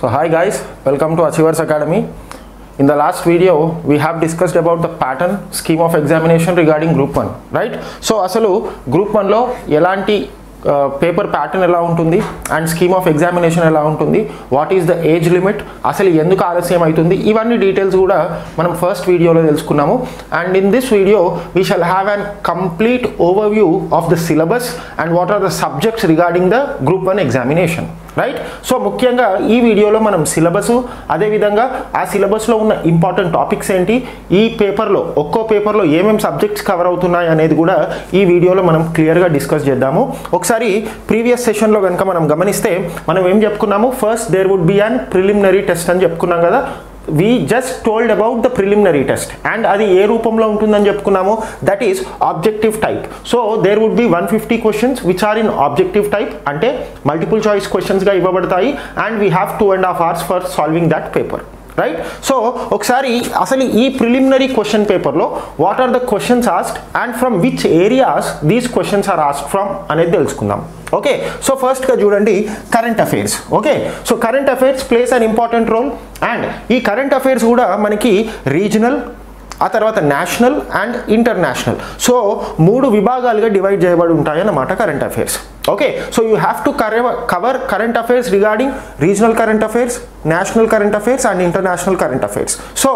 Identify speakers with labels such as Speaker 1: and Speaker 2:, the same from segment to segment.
Speaker 1: So hi guys, welcome to Achievers Academy. In the last video, we have discussed about the pattern scheme of examination regarding group 1, right? So అసలు group వన్లో ఎలాంటి uh, paper pattern ఎలా ఉంటుంది and scheme of examination ఎలా ఉంటుంది? What is the age limit అసలు ఎందుకు ఆలస్యం అవుతుంది? ఇవన్నీ డీటెయిల్స్ కూడా మనం ఫస్ట్ వీడియోలో తెలుసుకున్నాము. And in this video we shall have an complete overview of the syllabus and what are the subjects regarding the group one examination right so ముఖ్యంగా ఈ వీడియోలో మనం సిలబస్ అదేవిధంగా ఆ సిలబస్లో ఉన్న ఇంపార్టెంట్ టాపిక్స్ ఏంటి ఈ పేపర్లో ఒక్కో పేపర్లో ఏమేమి సబ్జెక్ట్స్ కవర్ అవుతున్నాయి అనేది కూడా ఈ వీడియోలో మనం క్లియర్గా డిస్కస్ చేద్దాము. ఒకసారి ప్రీవియస్ సెషన్లో కనుక మనం గమనిస్తే మనం ఏం చెప్పుకున్నాము? First there would be an preliminary test అని చెప్పుకున్నాం కదా. We just told about the preliminary test and అది ఏ రూపంలో ఉంటుందని చెప్పుకున్నాము that is objective type so there would be one fifty questions which are in objective type అంటే multiple choice క్వశ్చన్స్గా ఇవ్వబడతాయి. And we have two and half hours for solving that paper right so ఒకసారి అసలు ఈ preliminary question పేపర్లో what are the questions ask and from which areas these questions are ask from అనేది తెలుసుకుందాం. Okay so ఫస్ట్గా చూడండి current affairs okay so current affairs plays an important role and ఈ current affairs కూడా మనకి regional ఆ తర్వాత నేషనల్ అండ్ ఇంటర్నేషనల్ సో మూడు విభాగాలుగా డివైడ్ చేయబడి ఉంటాయి అన్నమాట current affairs okay so you have to cover current affairs regarding regional current affairs national current affairs and international current affairs so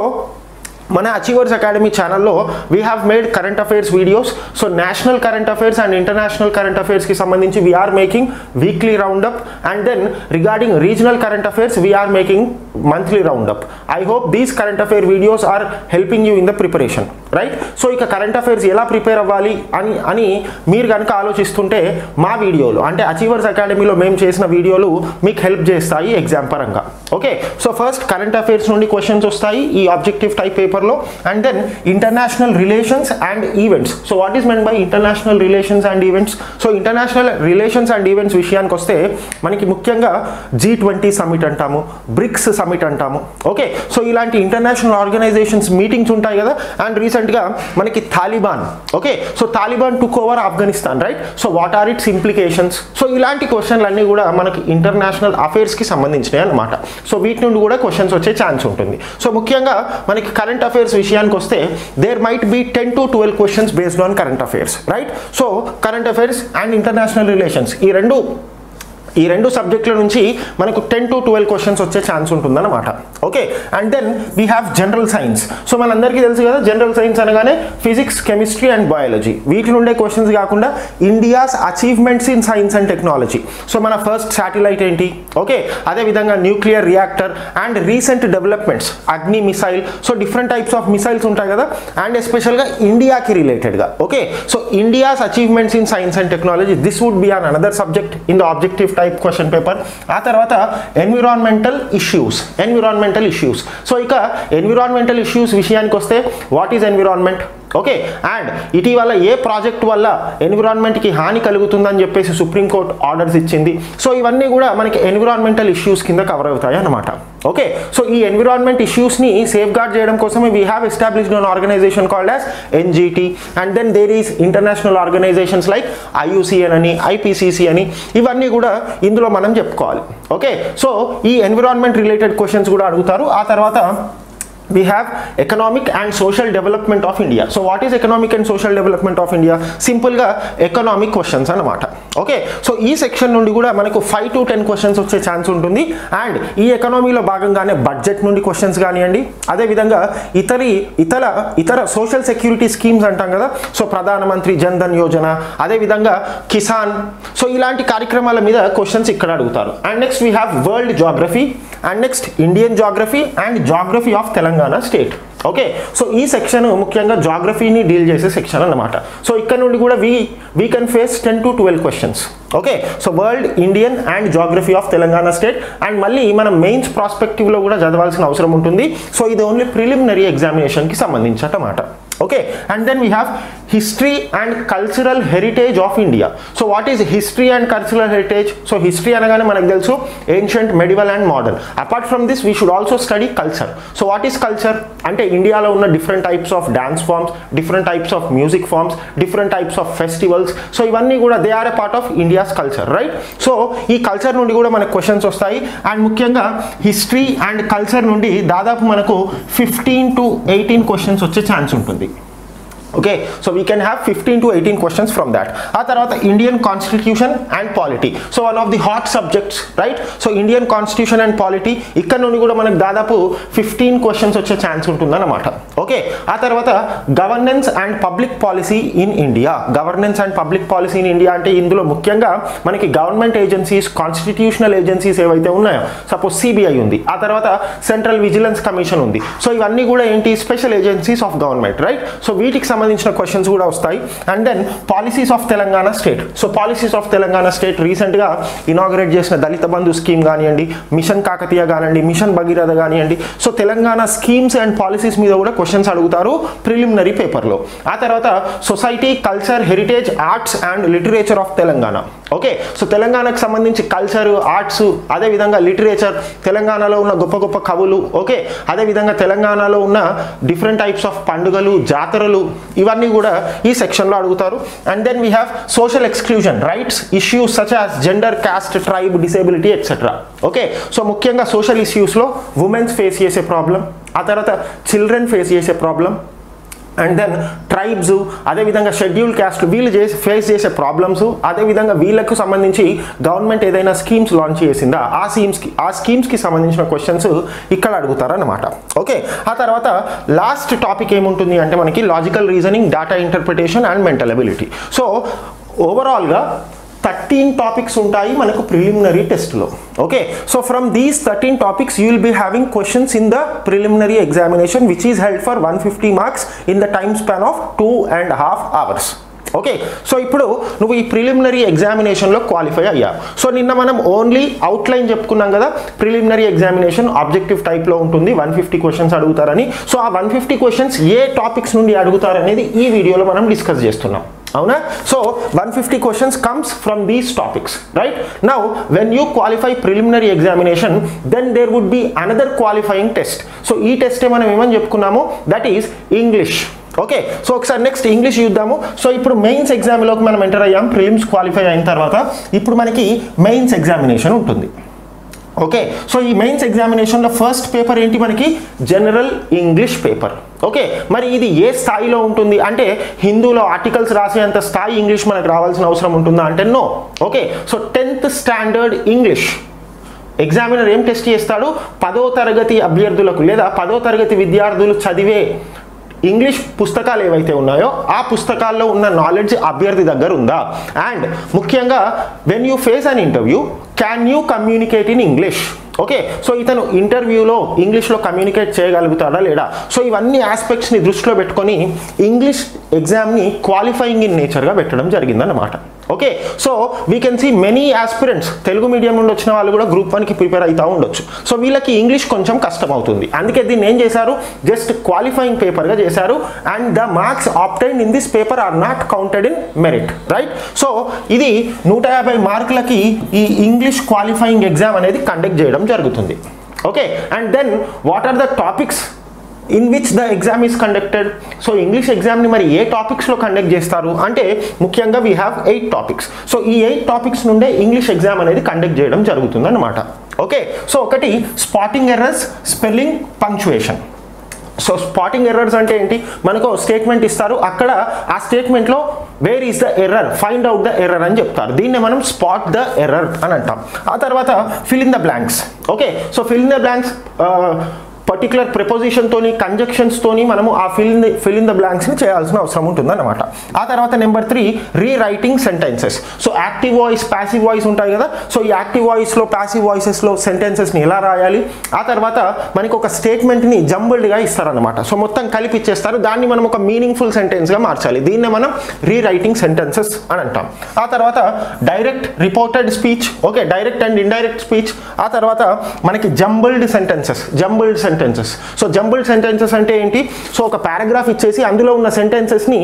Speaker 1: మన అచీవర్స్ అకాడమీ ఛానల్లో we have made current affairs videos so national current affairs and international current అఫైర్స్కి సంబంధించి we are making weekly roundup and then regarding regional current affairs we are making monthly roundup I hope these current affair videos are helping you in the preparation right so ఇక current affairs ఎలా prepare అవ్వాలి అని అని మీరు కనుక ఆలోచిస్తుంటే మా వీడియోలు అంటే అచీవర్స్ అకాడమీలో మేము చేసిన వీడియోలు మీకు హెల్ప్ చేస్తాయి ఎగ్జామ్ పరంగా okay so first current affairs నుండి క్వశ్చన్స్ వస్తాయి ఈ ఆబ్జెక్టివ్ టైప్ పేపర్లో and then international relations and events so what is mean by international relations and events so international relations and events విషయానికి వస్తే మనకి ముఖ్యంగా జీ ట్వంటీ సమిట్ అంటాము BRICS summit అంటాము. ఓకే సో ఇలాంటి ఇంటర్నేషనల్ ఆర్గనైజేషన్స్ మీటింగ్స్ ఉంటాయి కదా అండ్ రీసెంట్గా మనకి Taliban okay so Taliban took over Afghanistan right so what are its implications so ఇలాంటి క్వశ్చన్లు అన్నీ కూడా మనకి ఇంటర్నేషనల్ అఫైర్స్కి సంబంధించినవి అనమాట సో వీటి నుండి కూడా క్వశ్చన్స్ వచ్చే ఛాన్స్ ఉంటుంది. సో ముఖ్యంగా మనకి కరెంట్ అఫైర్స్ విషయానికి వస్తే there might be ten to twelve questions based on current affairs right so current affairs and international relations ఈ రెండు ఈ రెండు సబ్జెక్టుల నుంచి మనకు టెన్ టు ట్వెల్వ్ క్వశ్చన్స్ వచ్చే ఛాన్స్ ఉంటుందన్నమాట. Okay and then we have general science so మనందరికీ తెలుసు కదా జనరల్ సైన్స్ అనగానే ఫిజిక్స్ కెమిస్ట్రీ అండ్ బయాలజీ వీటి నుండే క్వశ్చన్స్ కాకుండా India's achievements in science and technology so మన ఫస్ట్ శాటిలైట్ ఏంటి? ఓకే అదేవిధంగా nuclear reactor and recent developments Agni missile so different types of missiles ఉంటాయి కదా. అండ్ ఎస్పెషల్గా ఇండియాకి రిలేటెడ్గా okay so India's achievements in science and technology this would be an another subject in the objective type question paper ఆ తర్వాత environmental issues environmental issues so ఇక environmental issues విషయానికి వస్తే what is environment okay and ఇటీవల ఏ project వల్ల ఎన్విరాన్మెంట్కి హాని కలుగుతుందని చెప్పేసి సుప్రీంకోర్టు ఆర్డర్స్ ఇచ్చింది. సో ఇవన్నీ కూడా మనకి ఎన్విరాన్మెంటల్ ఇష్యూస్ కింద కవర్ అవుతాయి అన్నమాట. ఓకే సో ఈ ఎన్విరాన్మెంట్ ఇష్యూస్ని సేఫ్ గార్డ్ చేయడం కోసమే we have established an organisation called as NGT and then there is international organisations like IUCN అని ఐపీసీసీ అని ఇవన్నీ కూడా ఇందులో మనం చెప్పుకోవాలి. ఓకే సో ఈ ఎన్విరాన్మెంట్ రిలేటెడ్ క్వశ్చన్స్ కూడా అడుగుతారు. ఆ తర్వాత we have economic and social development of India. So what is economic and social development of India? సింపుల్గా ఎకనామిక్ క్వశ్చన్స్ అనమాట ఓకే సో ఈ సెక్షన్ నుండి కూడా మనకు ఫైవ్ టు టెన్ క్వశ్చన్స్ వచ్చే ఛాన్స్ ఉంటుంది. అండ్ ఈ ఎకనామీలో భాగంగానే బడ్జెట్ నుండి క్వశ్చన్స్ కానివ్వండి అదేవిధంగా ఇతరి ఇతర ఇతర సోషల్ సెక్యూరిటీ స్కీమ్స్ అంటాం కదా. సో ప్రధానమంత్రి జన్ ధన్ యోజన అదేవిధంగా కిసాన్. సో ఇలాంటి కార్యక్రమాల మీద క్వశ్చన్స్ ఇక్కడ అడుగుతారు. And next we have world geography and next Indian geography and geography of Telangana state. Okay? So ఈ సెక్షన్ ముఖ్యంగా జాగ్రఫీని డీల్ చేసే సెక్షన్ అన్నమాట. సో ఇక్కడ నుండి కూడా we we can face ten to twelve questions okay? So world Indian and geography of Telangana state and మళ్ళీ మనం మెయిన్స్ ప్రాస్పెక్టివ్లో కూడా చదవాల్సిన అవసరం ఉంటుంది. సో ఇది ఓన్లీ ప్రిలిమినరీ ఎగ్జామినేషన్కి సంబంధించి అన్నమాట okay and then we have history and cultural heritage of India so what is history and cultural heritage so history అనగానే మనకు తెలుసు ancient medieval and modern apart from this we should also study culture so what is culture అంటే ఇండియాలో ఉన్న different types of dance forms different types of music forms different types of festivals so ఇవన్నీ కూడా they are a part of India's culture right so ఈ culture నుండి కూడా మనకు questions వస్తాయి. అండ్ ముఖ్యంగా హిస్టరీ అండ్ కల్చర్ నుండి దాదాపు మనకు ఫిఫ్టీన్ టు ఎయిటీన్ క్వశ్చన్స్ వచ్చే ఛాన్స్ ఉంటుంది. Okay so we can have fifteen to eighteen questions from that ఆ తర్వాత Indian constitution and polity so one of the hot subjects right so Indian constitution and polity ఇక్కడ నుండి కూడా మనకు దాదాపు fifteen questions వచ్చే ఛాన్స్ ఉంటుందన్నమాట. ఓకే ఆ తర్వాత governance and public policy in India governance and public policy in India అంటే ఇందులో ముఖ్యంగా మనకి గవర్నమెంట్ ఏజెన్సీస్ కాన్స్టిట్యూషనల్ ఏజెన్సీస్ ఏవైతే ఉన్నాయో సపోజ్ సిబిఐ ఉంది. ఆ తర్వాత సెంట్రల్ విజిలెన్స్ కమిషన్ ఉంది. సో ఇవన్నీ కూడా ఏంటి? Special agencies of government right so వీటికి సంబంధించిన క్వశ్చన్స్ కూడా వస్తాయి. And then policies of Telangana state so policies of Telangana state రీసెంట్గా ఇనాగ్రేట్ చేసిన దళిత బంధు స్కీమ్ కానివ్వండి మిషన్ కాకతీయ కానివ్వండి మిషన్ భగీరథ కానివ్వండి. So Telangana schemes and policies మీద కూడా క్వశ్చన్స్ అడుగుతారు ప్రిలిమినరీ పేపర్లో ఆ తర్వాత society culture heritage arts and literature of Telangana okay so తెలంగాణకు సంబంధించి కల్చర్ ఆర్ట్స్ అదేవిధంగా లిటరేచర్ తెలంగాణలో ఉన్న గొప్ప గొప్ప కవులు. ఓకే అదేవిధంగా తెలంగాణలో ఉన్న డిఫరెంట్ టైప్స్ ఆఫ్ పండుగలు జాతరలు ఇవన్నీ కూడా ఈ సెక్షన్లో అడుగుతారు. And then we have social exclusion rights issues such as gender caste tribe disability etcetera okay so ముఖ్యంగా సోషల్ ఇష్యూస్లో ఉమెన్స్ ఫేస్ చేసే ప్రాబ్లం ఆ తర్వాత చిల్డ్రన్ ఫేస్ చేసే ప్రాబ్లం అండ్ దెన్ ట్రైబ్స్ అదేవిధంగా షెడ్యూల్ క్యాస్ట్ వీళ్ళు చేసి ఫేస్ చేసే ప్రాబ్లమ్స్ అదేవిధంగా వీళ్ళకు సంబంధించి గవర్నమెంట్ ఏదైనా స్కీమ్స్ లాంచ్ చేసిందా? ఆ స్కీమ్స్కి ఆ స్కీమ్స్కి సంబంధించిన క్వశ్చన్స్ ఇక్కడ అడుగుతారన్నమాట. ఓకే ఆ తర్వాత లాస్ట్ టాపిక్ ఏముంటుంది అంటే మనకి logical reasoning data interpretation and mental ability so ఓవరాల్గా థర్టీన్ టాపిక్స్ ఉంటాయి మనకు ప్రిలిమినరీ టెస్ట్లో okay so from these thirteen topics you will be having questions in the preliminary examination which is held for one fifty marks in the time span of two and half hours okay so ఇప్పుడు నువ్వు ఈ preliminary ఎగ్జామినేషన్లో qualify అయ్యావు so నిన్న మనం only outline చెప్పుకున్నాం కదా preliminary examination objective టైప్లో ఉంటుంది వన్ ఫిఫ్టీ క్వశ్చన్స్ అడుగుతారని. సో ఆ వన్ ఫిఫ్టీ క్వశ్చన్స్ ఏ టాపిక్స్ నుండి అడుగుతారనేది ఈ వీడియోలో మనం డిస్కస్ చేస్తున్నాం. అవునా? So one fifty questions comes from these topics right now when you qualify preliminary examination then there would be another qualifying test so ఈ టెస్టే మనం ఏమని చెప్పుకున్నాము? That is English okay so ఒకసారి నెక్స్ట్ ఇంగ్లీష్ చూద్దాము. So ఇప్పుడు mains ఎగ్జామ్లోకి మనం ఎంటర్ అయ్యాం. ప్రిలిమ్స్ క్వాలిఫై అయిన తర్వాత ఇప్పుడు మనకి మెయిన్స్ ఎగ్జామినేషన్ ఉంటుంది. ఓకే సో ఈ మెయిన్స్ ఎగ్జామినేషన్లో ఫస్ట్ పేపర్ ఏంటి మనకి? జనరల్ ఇంగ్లీష్ పేపర్ ఓకే మరి ఇది ఏ స్థాయిలో ఉంటుంది? అంటే హిందూలో ఆర్టికల్స్ రాసేంత స్థాయి ఇంగ్లీష్ మనకు రావాల్సిన అవసరం ఉంటుందా అంటే no okay so tenth standard English examiner ఏం టెస్ట్ చేస్తాడు? పదో తరగతి అభ్యర్థులకు లేదా పదో తరగతి విద్యార్థులు చదివే ఇంగ్లీష్ పుస్తకాలు ఏవైతే ఉన్నాయో ఆ పుస్తకాల్లో ఉన్న నాలెడ్జ్ అభ్యర్థి దగ్గర ఉందా? అండ్ ముఖ్యంగా when you face an interview can you communicate in English okay so ఇతను ఇంటర్వ్యూలో ఇంగ్లీష్లో కమ్యూనికేట్ చేయగలుగుతాడా లేడా సో ఇవన్నీ ఆస్పెక్ట్స్ని దృష్టిలో పెట్టుకొని ఇంగ్లీష్ ఎగ్జామ్ని క్వాలిఫైయింగ్ ఇన్ నేచర్గా పెట్టడం జరిగిందన్నమాట. Okay so we can see many aspirants Telugu medium నుండి వచ్చిన వాళ్ళు కూడా గ్రూప్ వన్కి ప్రిపేర్ అవుతూ ఉండొచ్చు. సో వీళ్ళకి ఇంగ్లీష్ కొంచెం కష్టం అవుతుంది. అందుకే దీన్ని ఏం చేశారు? జస్ట్ క్వాలిఫైయింగ్ పేపర్గా చేశారు. And the marks obtain in this paper are not counted in merit right so ఇది నూట యాభై మార్కులకి ఈ ఇంగ్లీష్ క్వాలిఫైయింగ్ ఎగ్జామ్ అనేది కండక్ట్ చేయడం జరుగుతుంది. Okay and then what are the topics in which the exam is conducted so English ఎగ్జామ్ని మరి ఏ టాపిక్స్లో కండక్ట్ చేస్తారు? అంటే ముఖ్యంగా we have eight topics so ఈ ఎయిట్ టాపిక్స్ నుండే ఇంగ్లీష్ ఎగ్జామ్ అనేది కండక్ట్ చేయడం జరుగుతుంది అనమాట ఓకే సో ఒకటి spotting errors spelling punctuation so spotting errors అంటే ఏంటి? మనకు స్టేట్మెంట్ ఇస్తారు. అక్కడ ఆ స్టేట్మెంట్లో where is the error find out the error అని చెప్తారు. దీన్నే మనం స్పాట్ ద ఎర్రర్ అని అంటాం. ఆ తర్వాత fill in the blanks okay so fill in the blanks particular ప్రిపోజిషన్తోని కంజక్షన్స్తోని మనము ఆ ఫిల్ ఫిల్ ఇన్ ద బ్లాంక్స్ని చేయాల్సిన అవసరం ఉంటుందన్నమాట. ఆ తర్వాత number three rewriting sentences so active voice passive voice ఉంటాయి కదా. సో ఈ యాక్టివ్ వాయిస్లో ప్యాసివ్ వాయిసెస్లో సెంటెన్సెస్ని ఎలా రాయాలి? ఆ తర్వాత మనకి ఒక స్టేట్మెంట్ని జంబుల్డ్గా ఇస్తారనమాట సో మొత్తం కలిపి ఇచ్చేస్తారు. దాన్ని మనం ఒక మీనింగ్ఫుల్ సెంటెన్స్గా మార్చాలి. దీన్నే మనం రీరైటింగ్ సెంటెన్సెస్ అని అంటాం. ఆ తర్వాత direct reported speech okay direct and indirect speech ఆ తర్వాత మనకి jumbled sentences jumbled sentence sentences so jumbled sentences అంటే ఏంటి? సో ఒక పారాగ్రాఫ్ ఇచ్చేసి అందులో ఉన్న సెంటెన్సెస్ని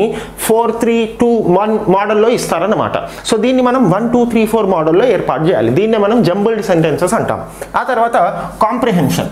Speaker 1: ఫోర్ త్రీ టూ వన్ మోడల్లో ఇస్తారన్నమాట. సో దీన్ని మనం వన్ టూ త్రీ ఫోర్ మోడల్లో ఏర్పాటు చేయాలి. దీన్నే మనం జంబుల్డ్ సెంటెన్సెస్ అంటాం. ఆ తర్వాత comprehension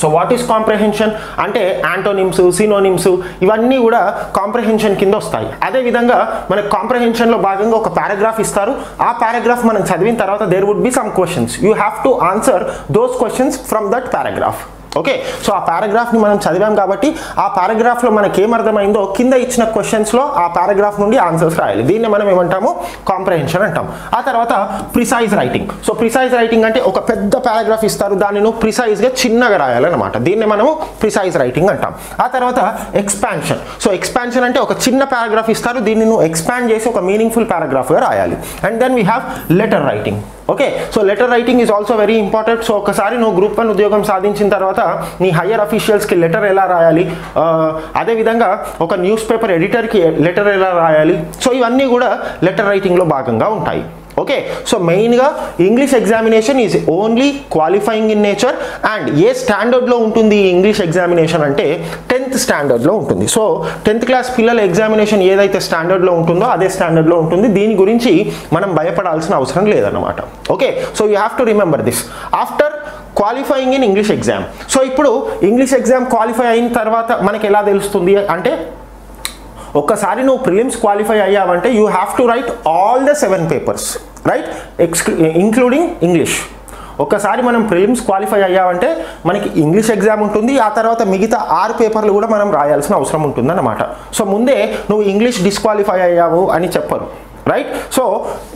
Speaker 1: so what is comprehension అంటే యాంటోనిమ్స్ సినోనిమ్స్ ఇవన్నీ కూడా కాంప్రహెన్షన్ కింద వస్తాయి. అదేవిధంగా మనకు కాంప్రహెన్షన్లో భాగంగా ఒక పారాగ్రాఫ్ ఇస్తారు. ఆ పారాగ్రాఫ్ మనం చదివిన తర్వాత there would be some questions you have to answer those questions from that paragraph okay so ఆ పారాగ్రాఫ్ని మనం చదివాం కాబట్టి ఆ పారాగ్రాఫ్లో మనకి ఏమర్థమైందో కింద ఇచ్చిన క్వశ్చన్స్లో ఆ పారాగ్రాఫ్ నుండి ఆన్సర్స్ రాయాలి. దీన్ని మనం ఏమంటాము? కాంప్రహెన్షన్ అంటాం. ఆ తర్వాత precise writing so precise writing అంటే ఒక పెద్ద పారాగ్రాఫ్ ఇస్తారు. దానిని ప్రిసైజ్గా చిన్నగా రాయాలన్నమాట. దీన్ని మనము ప్రిసైజ్ రైటింగ్ అంటాం. ఆ తర్వాత ఎక్స్పాన్షన్ సో ఎక్స్పాన్షన్ అంటే ఒక చిన్న పారాగ్రాఫ్ ఇస్తారు. దీన్ని నువ్వు ఎక్స్పాండ్ చేసి ఒక మీనింగ్ఫుల్ పారాగ్రాఫ్గా రాయాలి. And then we have letter writing okay so letter writing is also very important so ఒకసారి నువ్వు గ్రూప్ వన్ ఉద్యోగం సాధించిన తర్వాత నీ హయ్యర్ అఫీషియల్స్కి లెటర్ ఎలా రాయాలి? అదేవిధంగా ఒక న్యూస్ పేపర్ ఎడిటర్కి లెటర్ ఎలా రాయాలి? సో ఇవన్నీ కూడా లెటర్ రైటింగ్లో భాగంగా ఉంటాయి. ఓకే సో మెయిన్గా English examination is only qualifying in nature and ఏ స్టాండర్డ్లో ఉంటుంది ఇంగ్లీష్ ఎగ్జామినేషన్ అంటే టెన్త్ స్టాండర్డ్లో ఉంటుంది. సో టెన్త్ క్లాస్ పిల్లల ఎగ్జామినేషన్ ఏదైతే స్టాండర్డ్లో ఉంటుందో అదే స్టాండర్డ్లో ఉంటుంది. దీని గురించి మనం భయపడాల్సిన అవసరం లేదన్నమాట. Okay so you have to remember this after qualifying in English exam so ఇప్పుడు ఇంగ్లీష్ ఎగ్జామ్ క్వాలిఫై అయిన తర్వాత మనకి ఎలా తెలుస్తుంది? అంటే ఒక్కసారి నువ్వు prelims qualify అయ్యావంటే you have to write all the seven papers right? ఎక్స్క్లూ including English. ఒక్కసారి మనం ప్రిలిమ్స్ క్వాలిఫై అయ్యామంటే మనకి ఇంగ్లీష్ ఎగ్జామ్ ఉంటుంది ఆ తర్వాత మిగతా ఆరు పేపర్లు కూడా మనం రాయాల్సిన అవసరం ఉంటుందన్నమాట. సో ముందే నువ్వు ఇంగ్లీష్ డిస్క్వాలిఫై అయ్యావు అని చెప్పరు. Right so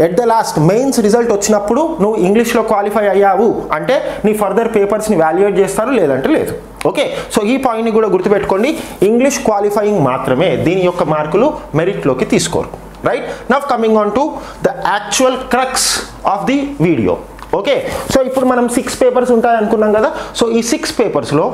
Speaker 1: at the last mains result వచ్చినప్పుడు నువ్వు ఇంగ్లీష్లో క్వాలిఫై అయ్యావు. అంటే నీ ఫర్దర్ పేపర్స్ని వాల్యుయేట్ చేస్తారు లేదంటే లేదు. ఓకే సో ఈ పాయింట్ని కూడా గుర్తుపెట్టుకోండి. ఇంగ్లీష్ క్వాలిఫైయింగ్ మాత్రమే దీని యొక్క మార్కులు మెరిట్లోకి తీసుకోరు. Right now coming on to the actual crux of the video okay so ఇప్పుడు మనం సిక్స్ పేపర్స్ ఉంటాయి అనుకున్నాం కదా. సో ఈ సిక్స్ పేపర్స్లో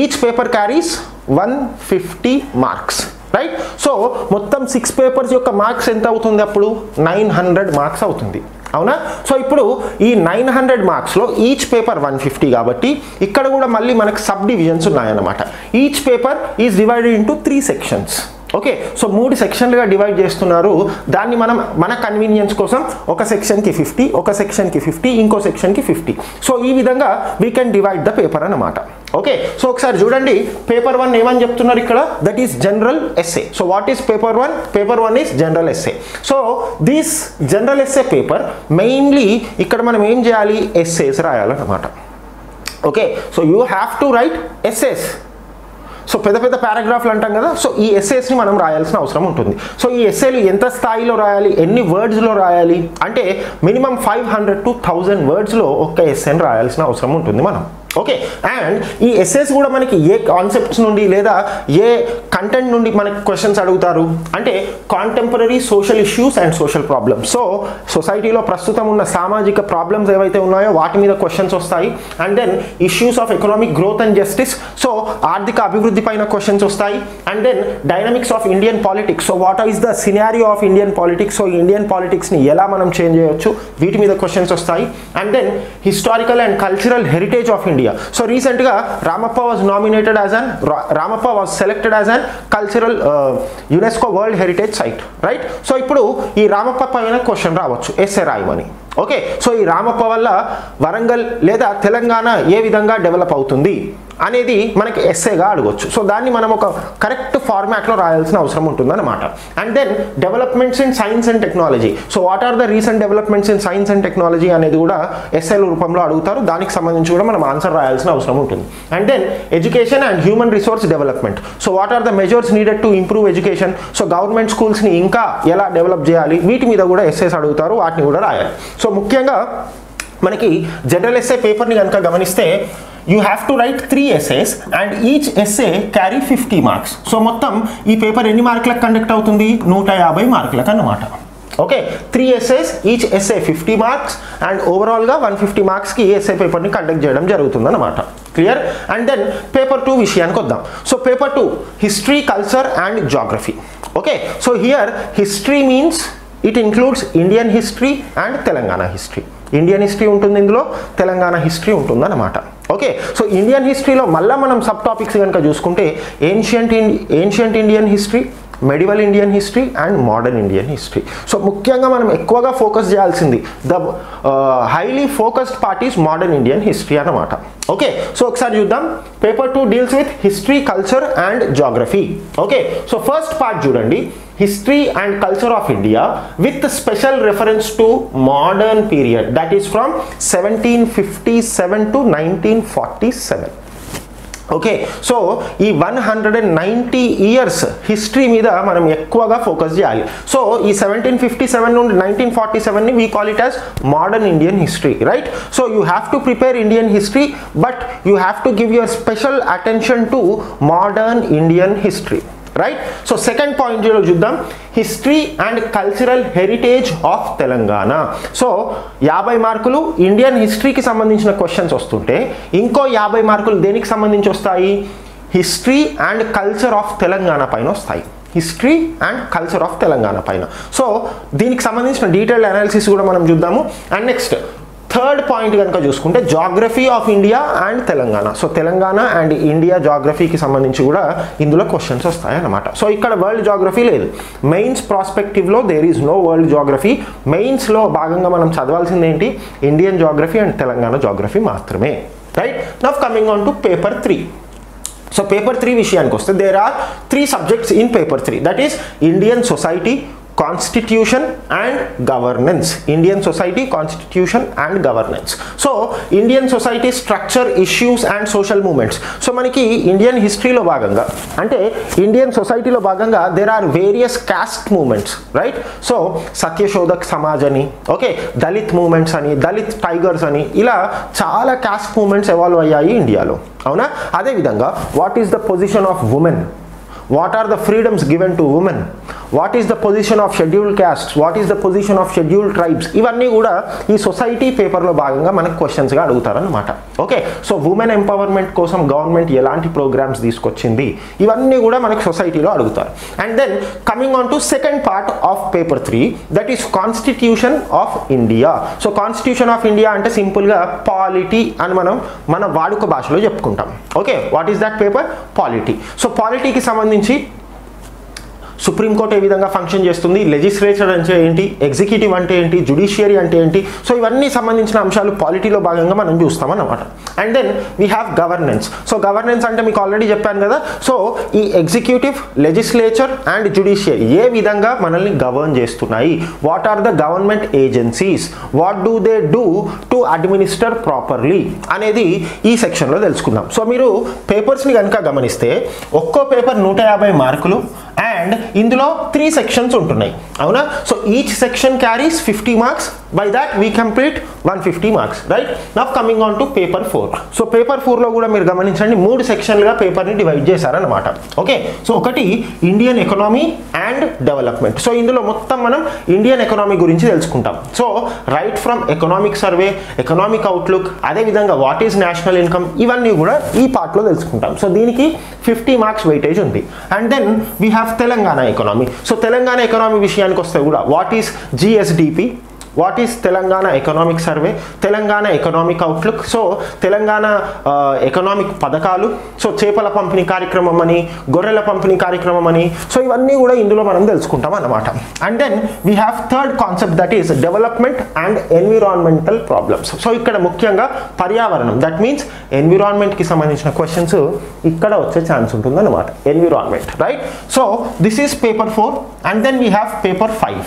Speaker 1: each paper carries one fifty marks right so మొత్తం సిక్స్ పేపర్స్ యొక్క మార్క్స్ ఎంత అవుతుంది అప్పుడు? నైన్ హండ్రెడ్ మార్క్స్ అవుతుంది. అవునా? సో ఇప్పుడు ఈ నైన్ హండ్రెడ్ మార్క్స్లో ఈచ్ పేపర్ వన్ ఫిఫ్టీ కాబట్టి ఇక్కడ కూడా మళ్ళీ మనకు సబ్ డివిజన్స్ ఉన్నాయన్నమాట. Each paper is divided into three sections okay so మూడు సెక్షన్లుగా డివైడ్ చేస్తున్నారు. దాన్ని మనం మన కన్వీనియన్స్ కోసం ఒక సెక్షన్కి ఫిఫ్టీ ఒక సెక్షన్కి ఫిఫ్టీ ఇంకో సెక్షన్కి ఫిఫ్టీ సో ఈ విధంగా we can divide the paper అన్నమాట. ఓకే సో ఒకసారి చూడండి పేపర్ వన్ ఏమని చెప్తున్నారు ఇక్కడ? That is general essay so what is paper one paper one is general essay so this general essay paper mainly ఇక్కడ మనం ఏం చేయాలి? Essays రాయాలన్నమాట. Okay so you have to write essays so పెద్ద పెద్ద పారాగ్రాఫ్లు అంటాం కదా సో ఈ ఎస్ఏస్ని మనం రాయాల్సిన అవసరం ఉంటుంది. సో ఈ ఎస్ఏలు ఎంత స్థాయిలో రాయాలి ఎన్ని వర్డ్స్లో రాయాలి అంటే minimum five hundred to thousand వర్డ్స్లో ఒక్క ఎస్ఏని రాయాల్సిన అవసరం ఉంటుంది మనం. ఓకే అండ్ ఈ ఎస్ఎస్ కూడా మనకి ఏ కాన్సెప్ట్స్ నుండి లేదా ఏ కంటెంట్ నుండి మనకి క్వశ్చన్స్ అడుగుతారు? అంటే contemporary social issues and social problems so సొసైటీలో ప్రస్తుతం ఉన్న సామాజిక ప్రాబ్లమ్స్ ఏవైతే ఉన్నాయో వాటి మీద క్వశ్చన్స్ వస్తాయి. And then issues of economic growth and justice so ఆర్థిక అభివృద్ధి పైన క్వశ్చన్స్ వస్తాయి. And then dynamics of Indian politics so what is the scenario of Indian politics so Indian పాలిటిక్స్ని ఎలా మనం చేంజ్ చేయొచ్చు? వీటి మీద క్వశ్చన్స్ వస్తాయి. And then historical and cultural heritage of India so రీసెంట్గా Ramappa was nominated as an Ramappa was selected as an cultural UNESCO world heritage site right so ఇప్పుడు ఈ రామప్ప పైన క్వశ్చన్ రావచ్చు. ఎస్ఏ రాయమని ఓకే సో ఈ రామప్ప వల్ల వరంగల్ లేదా తెలంగాణ ఏ విధంగా డెవలప్ అవుతుంది అనేది మనకి ఎస్ఏగా అడగొచ్చు. సో దాన్ని మనం ఒక కరెక్ట్ ఫార్మాట్లో రాయాల్సిన అవసరం ఉంటుందన్నమాట. And then developments in science and technology so what are the recent developments in science and technology అనేది కూడా ఎస్ఐల రూపంలో అడుగుతారు. దానికి సంబంధించి కూడా మనం ఆన్సర్ రాయాల్సిన అవసరం ఉంటుంది. And then education and human resource development so what are the measures needed to improve education so government స్కూల్స్ని ఇంకా ఎలా డెవలప్ చేయాలి? వీటి మీద కూడా ఎస్ఏస్ అడుగుతారు. వాటిని కూడా రాయాలి. సో ముఖ్యంగా మనకి జనరల్ ఎస్ఏ పేపర్ని కనుక గమనిస్తే you have to write three essays and each essay carry fifty marks so మొత్తం ఈ పేపర్ ఎన్ని మార్కులకు కండక్ట్ అవుతుంది? నూట యాభై మార్కులకు అన్నమాట. Okay three essays each essay fifty marks and ఓవరాల్గా వన్ ఫిఫ్టీ మార్క్స్కి ఎస్ఏ పేపర్ని కండక్ట్ చేయడం జరుగుతుంది అనమాట clear and then paper two విషయానికి వద్దాం. So paper two history culture and geography okay so here history means it includes Indian history and Telangana history Indian history ఉంటుంది ఇందులో తెలంగాణ హిస్టరీ ఉంటుందన్నమాట. ఓకే సో ఇండియన్ హిస్టరీలో మళ్ళీ మనం సబ్ టాపిక్స్ కనుక చూసుకుంటే ancient ancient Indian history medieval Indian history and modern Indian history so ముఖ్యంగా మనం ఎక్కువగా ఫోకస్ చేయాల్సింది the highly focused parties modern Indian history అన్నమాట. ఓకే సో ఒకసారి చూద్దాం. Paper two deals with history culture and geography okay so first part చూడండి. History and culture of India with special reference to modern period that is from seventeen fifty seven to nineteen forty seven okay so ఈ one hundred and ninety years history మీద మనం ఎక్కువగా focus చేయాలి. So ఈ seventeen fifty seven నుండి nineteen forty సెవెన్ని we call it as modern Indian history right so you have to prepare Indian history but you have to give your special attention to modern Indian history right so second point చూద్దాం. History and cultural heritage of Telangana so యాభై మార్కులు Indian హిస్టరీకి సంబంధించిన questions వస్తుంటే ఇంకో యాభై మార్కులు దేనికి సంబంధించి వస్తాయి? History and culture of Telangana పైన వస్తాయి. History and culture of Telangana పైన. సో దీనికి సంబంధించిన డీటెయిల్డ్ అనాలిసిస్ కూడా మనం చూద్దాము. అండ్ నెక్స్ట్ థర్డ్ పాయింట్ కనుక చూసుకుంటే geography of India and Telangana. So Telangana and India జాగ్రఫీకి సంబంధించి కూడా ఇందులో క్వశ్చన్స్ వస్తాయన్నమాట. సో ఇక్కడ వరల్డ్ జాగ్రఫీ లేదు. Mains ప్రాస్పెక్టివ్లో there is no world geography మెయిన్స్లో భాగంగా మనం చదవాల్సింది ఏంటి? Indian geography and Telangana geography మాత్రమే. Right now coming on to paper three so paper three విషయానికి వస్తే there are three subjects in paper three that is Indian society constitution and governance Indian society constitution and governance so Indian society structure issues and social movements so మనకి Indian హిస్టరీలో భాగంగా అంటే Indian సొసైటీలో భాగంగా there are various caste movements right so Satyashodhak Samaj అని okay Dalit moments అని Dalit tigers అని ఇలా చాలా కాస్ట్ మూమెంట్స్ ఎవాల్వ్ అయ్యాయి ఇండియాలో అవునా? అదేవిధంగా what is the position of women what are the freedoms given to women what is the position of scheduled caste what is the position of scheduled tribes ఇవన్నీ కూడా ఈ సొసైటీ పేపర్లో భాగంగా మనకు క్వశ్చన్స్గా అడుగుతారనమాట ఓకే సో ఉమెన్ ఎంపవర్మెంట్ కోసం government ఎలాంటి ప్రోగ్రామ్స్ తీసుకొచ్చింది? ఇవన్నీ కూడా మనకు సొసైటీలో అడుగుతారు. And then coming on to second part of paper three that is constitution of India so constitution of India అంటే సింపుల్గా పాలిటీ అని మనం మన వాడుక భాషలో చెప్పుకుంటాం. Okay what is that paper polity so పాలిటీకి సంబంధించి సుప్రీంకోర్టు ఏ విధంగా ఫంక్షన్ చేస్తుంది? లెజిస్లేచర్ అంటే ఏంటి? ఎగ్జిక్యూటివ్ అంటే ఏంటి? జుడిషియరీ అంటే ఏంటి? సో ఇవన్నీ సంబంధించిన అంశాలు పాలిటీలో భాగంగా మనం చూస్తామన్నమాట. And then we have governance so governance అంటే మీకు ఆల్రెడీ చెప్పాను కదా. సో ఈ ఎగ్జిక్యూటివ్ లెజిస్లేచర్ అండ్ జుడిషియరీ ఏ విధంగా మనల్ని గవర్న్ చేస్తున్నాయి? What are the government agencies what do they do to administer properly అనేది ఈ సెక్షన్లో తెలుసుకుందాం. సో మీరు పేపర్స్ని కనుక గమనిస్తే ఒక్కో పేపర్ నూట యాభై మార్కులు అండ్ ఇందులో త్రీ సెక్షన్స్ ఉంటున్నాయి. అవునా? So each section carries fifty marks by that we complete one fifty marks right now coming on to paper four so paper ఫోర్లో కూడా మీరు గమనించండి మూడు సెక్షన్లుగా పేపర్ని డివైడ్ చేశారనమాట ఓకే సో ఒకటి Indian economy and development so ఇందులో మొత్తం మనం ఇండియన్ ఎకనామీ గురించి తెలుసుకుంటాం. So right from economic survey economic outlook అదేవిధంగా వాట్ ఈస్ నేషనల్ ఇన్కమ్ ఇవన్నీ కూడా ఈ పార్ట్లో తెలుసుకుంటాం. సో దీనికి ఫిఫ్టీ మార్క్స్ వెయిటేజ్ ఉంది. And then we have Telangana economy so Telangana economy విషయానికి వస్తే కూడా what is GSDP what is Telangana economic survey Telangana economic outlook so Telangana economic పథకాలు. సో చేపల పంపిణీ కార్యక్రమం అని గొర్రెల పంపిణీ కార్యక్రమం అని. సో ఇవన్నీ కూడా ఇందులో మనం తెలుసుకుంటాం అన్నమాట. And then we have third concept that is development and environmental problems so ఇక్కడ ముఖ్యంగా పర్యావరణం. దట్ మీన్స్ ఎన్విరాన్మెంట్కి సంబంధించిన క్వశ్చన్స్ ఇక్కడ వచ్చే ఛాన్స్ ఉంటుంది అనమాట environment right so this is paper four and then we have paper five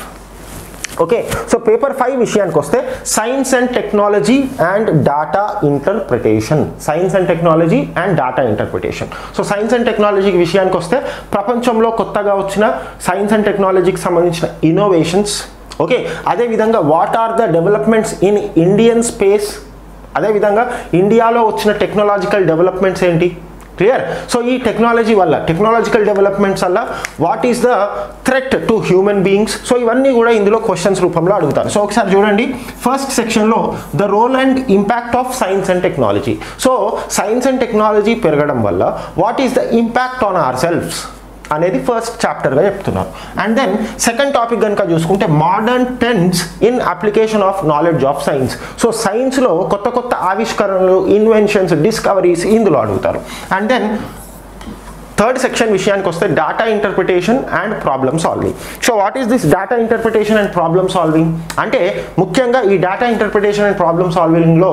Speaker 1: okay so paper five విషయానికి వస్తే science and technology and data interpretation science and technology and data interpretation so science and technology విషయానికి వస్తే ప్రపంచంలో కొత్తగా వచ్చిన science and టెక్నాలజీకి సంబంధించిన innovations okay అదేవిధంగా what are the developments in Indian space అదేవిధంగా ఇండియాలో వచ్చిన టెక్నాలజికల్ డెవలప్మెంట్స్ ఏంటి? క్లియర్ సో ఈ టెక్నాలజీ వల్ల టెక్నాలజికల్ డెవలప్మెంట్స్ వల్ల what is the threat to human beings so ఇవన్నీ కూడా ఇందులో క్వశ్చన్స్ రూపంలో అడుగుతారు సో ఒకసారి చూడండి. ఫస్ట్ సెక్షన్లో the role and impact of science and technology so science and technology పెరగడం వల్ల what is the impact on our selfs అనేది ఫస్ట్ చాప్టర్గా చెప్తున్నారు అండ్ దెన్ సెకండ్ టాపిక్ కనుక చూసుకుంటే modern tense in application of knowledge of science so సైన్స్లో కొత్త కొత్త ఆవిష్కరణలు ఇన్వెన్షన్స్ డిస్కవరీస్ ఇందులో అడుగుతారు. అండ్ దెన్ థర్డ్ సెక్షన్ విషయానికి వస్తే data interpretation and problem solving so what is this data interpretation and problem solving అంటే ముఖ్యంగా ఈ data interpretation and problem సాల్వింగ్లో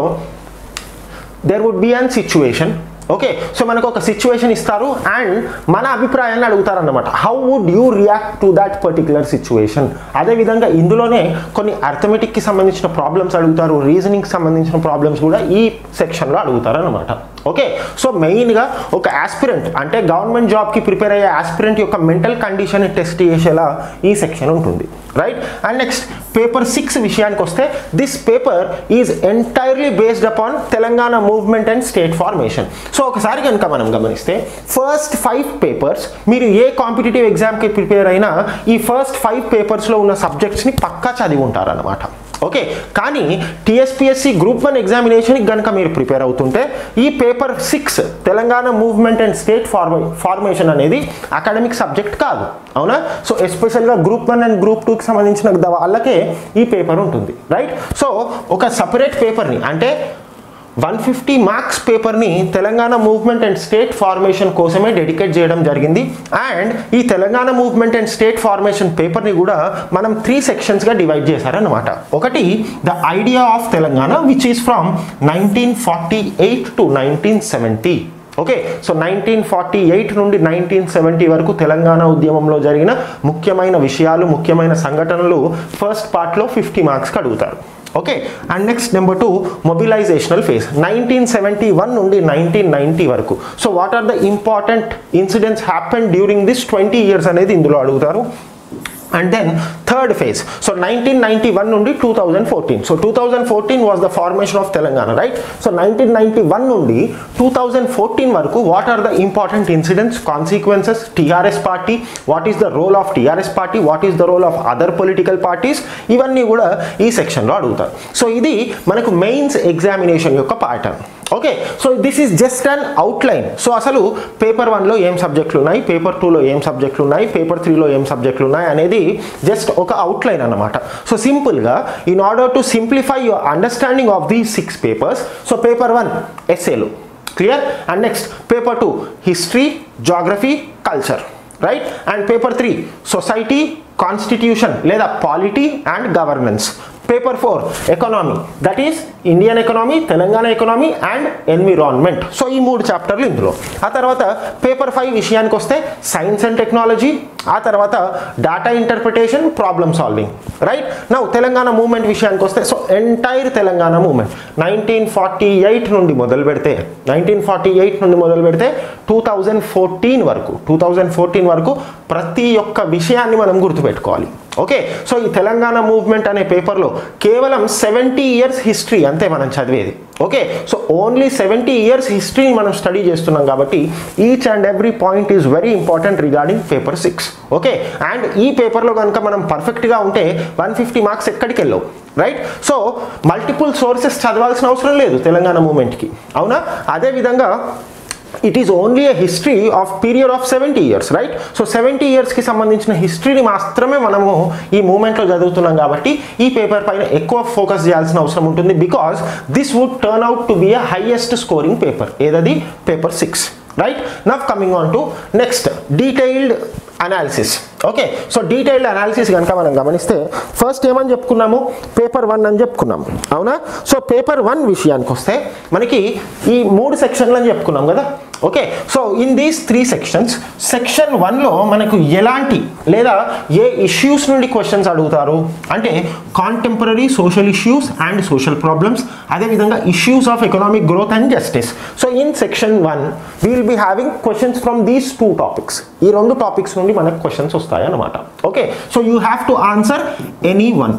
Speaker 1: there would be an situation okay so మనకు ఒక situation ఇస్తారు అండ్ మన అభిప్రాయాన్ని అడుగుతారు అనమాట how would you react to that particular situation అదేవిధంగా ఇందులోనే కొన్ని అర్థమెటిక్కి సంబంధించిన ప్రాబ్లమ్స్ అడుగుతారు రీజనింగ్కి సంబంధించిన ప్రాబ్లమ్స్ కూడా ఈ సెక్షన్లో అడుగుతారు అనమాట ఓకే సో మెయిన్గా ఒక ఆస్పిరెంట్ అంటే గవర్నమెంట్ జాబ్కి ప్రిపేర్ అయ్యే ఆస్పిరెంట్ యొక్క మెంటల్ కండిషన్ టెస్ట్ చేసేలా ఈ సెక్షన్ ఉంటుంది. Right and next paper six విషయానికి వస్తే this paper is entirely based upon Telangana movement and state formation so ఒకసారి కనుక మనం గమనిస్తే ఫస్ట్ ఫైవ్ పేపర్స్ మీరు ఏ కాంపిటేటివ్ ఎగ్జామ్కి ప్రిపేర్ అయినా ఈ ఫస్ట్ ఫైవ్ పేపర్స్లో ఉన్న సబ్జెక్ట్స్ని పక్కా చదివి ఉంటారన్నమాట. ఓకే కానీ టీఎస్పిఎస్సి గ్రూప్ వన్ ఎగ్జామినేషన్కి కనుక మీరు ప్రిపేర్ అవుతుంటే ఈ paper six Telangana movement and state forma formation అనేది అకాడమిక్ సబ్జెక్ట్ కాదు. అవునా? సో ఎస్పెషల్గా గ్రూప్ వన్ అండ్ గ్రూప్ టూకి సంబంధించిన వాళ్ళకే ఈ పేపర్ ఉంటుంది రైట్ సో ఒక సపరేట్ పేపర్ని అంటే వన్ ఫిఫ్టీ మార్క్స్ పేపర్ని Telangana movement and state formation కోసమే డెడికేట్ చేయడం జరిగింది. అండ్ ఈ Telangana movement and state formation పేపర్ని కూడా మనం త్రీ సెక్షన్స్గా డివైడ్ చేశారనమాట ఒకటి the idea of Telangana which is from nineteen forty eight to nineteen seventy okay so nineteen forty eight నుండి నైన్టీన్ సెవెంటీ వరకు తెలంగాణ ఉద్యమంలో జరిగిన ముఖ్యమైన విషయాలు ముఖ్యమైన సంఘటనలు ఫస్ట్ పార్ట్లో ఫిఫ్టీ మార్క్స్కి అడుగుతారు. Okay and next number two mobilisational phase nineteen seventy one నుండి నైన్టీన్ నైన్టీ వరకు. So what are the important incidents happen during this twenty years అనేది ఇందులో అడుగుతారు. And then third phase so nineteen ninety one నుండి two thousand fourteen so two thousand fourteen was the formation of Telangana right so nineteen ninety one నుండి two thousand fourteen వరకు what are the important incidents consequences TRS party what is the role of TRS party what is the role of other political parties ఇవన్నీ కూడా ఈ సెక్షన్లో అడుగుతారు. So ఇది మనకు mains examination యొక్క pattern okay so this is just an outline so అసలు paper వన్లో ఏం సబ్జెక్టులు ఉన్నాయి? పేపర్ టూలో ఏం సబ్జెక్టులు ఉన్నాయి? పేపర్ త్రీలో ఏం సబ్జెక్టులు ఉన్నాయి? అనేది జస్ట్ ఒక అవుట్లైన్ అన్నమాట. సో సింపుల్గా in order to simplify your understanding of these six papers so paper one ఎస్ఏలు clear and next paper two history geography culture right and paper three society constitution లేదా polity and governance paper four economy that is Indian economy Telangana economy and environment so ఈ మూడు చాప్టర్లు ఇందులో. ఆ తర్వాత paper five విషయానికి వస్తే science and technology ఆ తర్వాత data interpretation problem solving right now Telangana movement విషయానికి వస్తే so entire Telangana movement nineteen forty eight నుండి మొదలు పెడితే నైన్టీన్ ఫార్టీ ఎయిట్ నుండి మొదలు పెడితే టూ థౌజండ్ ఫోర్టీన్ వరకు టూ థౌజండ్ ఫోర్టీన్ వరకు ప్రతి ఒక్క విషయాన్ని మనం గుర్తుపెట్టుకోవాలి. ఓకే సో ఈ తెలంగాణ మూవ్మెంట్ అనే పేపర్లో కేవలం సెవెంటీ ఇయర్స్ హిస్టరీ అంతే మనం చదివేది. Okay so only seventy years హిస్టరీని మనం స్టడీ చేస్తున్నాం కాబట్టి each and every point is very important regarding paper six okay and ఈ పేపర్లో కనుక మనం పర్ఫెక్ట్గా ఉంటే వన్ ఫిఫ్టీ మార్క్స్ ఎక్కడికి వెళ్ళవు రైట్ సో మల్టిపుల్ సోర్సెస్ చదవాల్సిన అవసరం లేదు తెలంగాణ మూమెంట్కి అవునా? అదేవిధంగా it is only a history of period of seventy years right so seventy ఇయర్స్కి సంబంధించిన హిస్టరీని మాత్రమే మనము ఈ మూమెంట్లో చదువుతున్నాం కాబట్టి ఈ పేపర్ పైన ఎక్కువ ఫోకస్ చేయాల్సిన అవసరం ఉంటుంది because this would turn out to be a highest scoring paper ఏదది? Paper six right now coming on to next detailed analysis okay so detailed analysis కనుక మనం గమనిస్తే ఫస్ట్ ఏమని చెప్పుకున్నాము? పేపర్ వన్ అని చెప్పుకున్నాము. అవునా? సో పేపర్ వన్ విషయానికి వస్తే మనకి ఈ మూడు సెక్షన్లు అని చెప్పుకున్నాం కదా? Okay so in these three sections section వన్లో మనకు ఎలాంటి లేదా ఏ ఇష్యూస్ నుండి క్వశ్చన్స్ అడుగుతారు? అంటే contemporary social issues and social problems అదేవిధంగా issues of economic growth and justice so in section one we will be having questions from these two topics ఈ రెండు టాపిక్స్ నుండి మనకు క్వశ్చన్స్ వస్తాయి అన్నమాట. Okay so you have to answer any one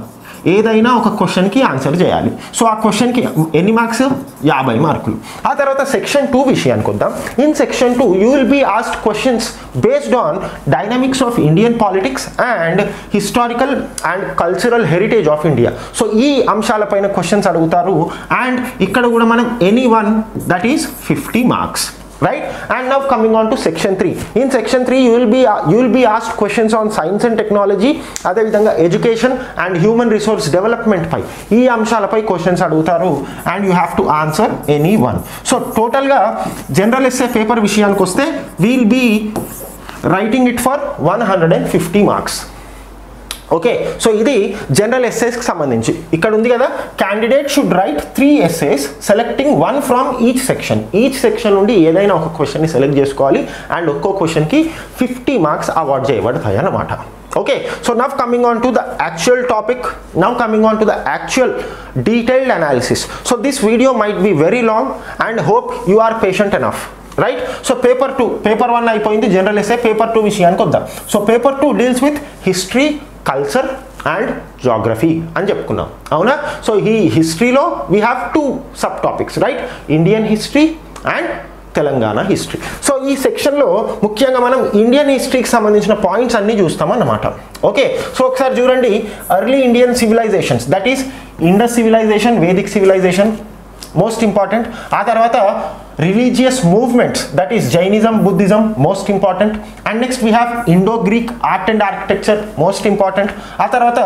Speaker 1: ఏదైనా ఒక క్వశ్చన్కి ఆన్సర్ చేయాలి. సో ఆ క్వశ్చన్కి ఎన్ని మార్క్స్ యాభై మార్కులు. ఆ తర్వాత సెక్షన్ టూ విషయానికి వద్దాం. In section two you will be asked questions based on dynamics of Indian politics and historical and cultural heritage of India so ఈ అంశాలపైన క్వశ్చన్స్ అడుగుతారు. అండ్ ఇక్కడ కూడా మనం any one that is fifty marks right? And now coming on to section 3 in section 3 you will be uh, you will be asked questions on science and technology అదే విధంగా education and human resource development పై. ఈ అంశాలపై questions అడుగుతారు and you have to answer any one so టోటల్గా general essay paper విషయానికి వస్తే we'll be writing it for one hundred and fifty marks okay so ఇది general ఎస్సేస్కి సంబంధించి. ఇక్కడ ఉంది కదా candidate should write three essays selecting one from each section each section నుండి ఏదైనా ఒక క్వశ్చన్ని సెలెక్ట్ చేసుకోవాలి. అండ్ ఒక్కో క్వశ్చన్కి ఫిఫ్టీ మార్క్స్ అవార్డ్ చేయబడతాయి అన్నమాట. Okay so now coming on to the actual topic now coming on to the actual detailed analysis so this video might be very long and hope you are patient enough right so paper two paper one అయిపోయింది general essay paper two విషయానికి వద్దాం. So paper two deals with history culture and geography అని చెప్పుకున్నాం. అవునా? So ఈ హిస్టరీలో we have two sub topics right Indian history and Telangana history so ఈ సెక్షన్లో ముఖ్యంగా మనం ఇండియన్ హిస్టరీకి సంబంధించిన పాయింట్స్ అన్నీ చూస్తామన్నమాట ఓకే సో ఒకసారి చూడండి. Early Indian civilizations that is Indus civilization Vedic civilization most important ఆ తర్వాత religious movements that is Jainism Buddhism most important and next we have Indo Greek art and architecture most important ఆ తర్వాత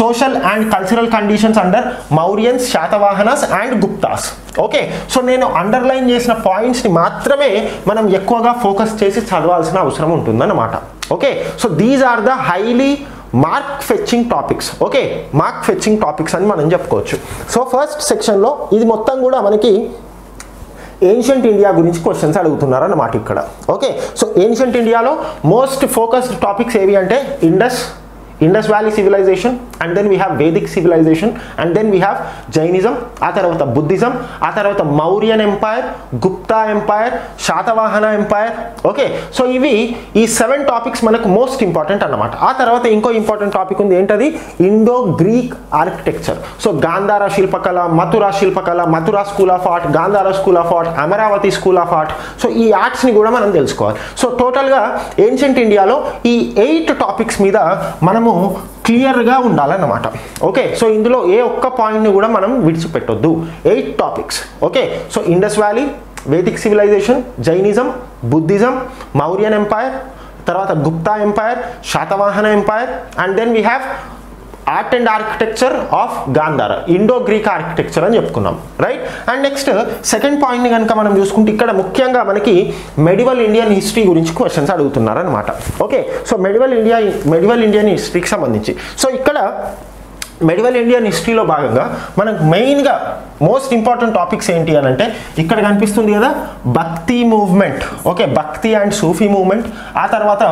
Speaker 1: social and cultural conditions under Mauryans Satavahanas and Guptas okay so నేను underline చేసిన పాయింట్స్ని మాత్రమే మనం ఎక్కువగా focus చేసి చదవాల్సిన అవసరం ఉంటుందన్నమాట. Okay so these are the highly mark fetching topics okay mark fetching topics అని మనం చెప్పుకోవచ్చు. సో ఫస్ట్ సెక్షన్లో ఇది మొత్తం కూడా మనకి ఏన్షియంట్ ఇండియా గురించి క్వశ్చన్స్ అడుగుతున్నారు అన్నమాట ఇక్కడ ఓకే సో ఏన్షియంట్ ఇండియాలో మోస్ట్ ఫోకస్డ్ టాపిక్స్ ఏవి అంటే Indus Indus valley civilization and then we have Vedic civilization and then we have Jainism ఆ తర్వాత బుద్ధిజం ఆ తర్వాత Mauryan empire Gupta empire Satavahana empire okay so ఇవి ఈ సెవెన్ టాపిక్స్ మనకు మోస్ట్ ఇంపార్టెంట్ అన్నమాట. ఆ తర్వాత ఇంకో ఇంపార్టెంట్ టాపిక్ ఉంది ఏంటది? Indo Greek architecture so Gandhara శిల్పకళ మథురా శిల్పకళ Mathura school of art Gandhara school of art Amaravati school of art so ఈ ఆర్ట్స్ని కూడా మనం తెలుసుకోవాలి. సో టోటల్గా ఏన్షియంట్ ఇండియాలో ఈ ఎయిట్ టాపిక్స్ మీద మనం మనము క్లియర్గా ఉండాలన్నమాట. ఓకే సో ఇందులో ఏ ఒక్క పాయింట్ని కూడా మనం విడిచిపెట్టొద్దు. Eight topics okay so Indus valley Vedic civilization Jainism Buddhism Mauryan empire తర్వాత Gupta empire Satavahana empire and then we have art and architecture of Gandhara Indo Greek architecture అని చెప్పుకున్నాం రైట్ అండ్ నెక్స్ట్ సెకండ్ పాయింట్ని కనుక మనం చూసుకుంటే ఇక్కడ ముఖ్యంగా మనకి మెడివల్ ఇండియన్ హిస్టరీ గురించి క్వశ్చన్స్ అడుగుతున్నారు అనమాట okay so medieval India medieval Indian హిస్టరీకి సంబంధించి. సో ఇక్కడ మెడివల్ ఇండియన్ హిస్టరీలో భాగంగా మనకు మెయిన్గా మోస్ట్ ఇంపార్టెంట్ టాపిక్స్ ఏంటి అని అంటే ఇక్కడ కనిపిస్తుంది కదా Bhakti movement okay Bhakti and Sufi movement ఆ తర్వాత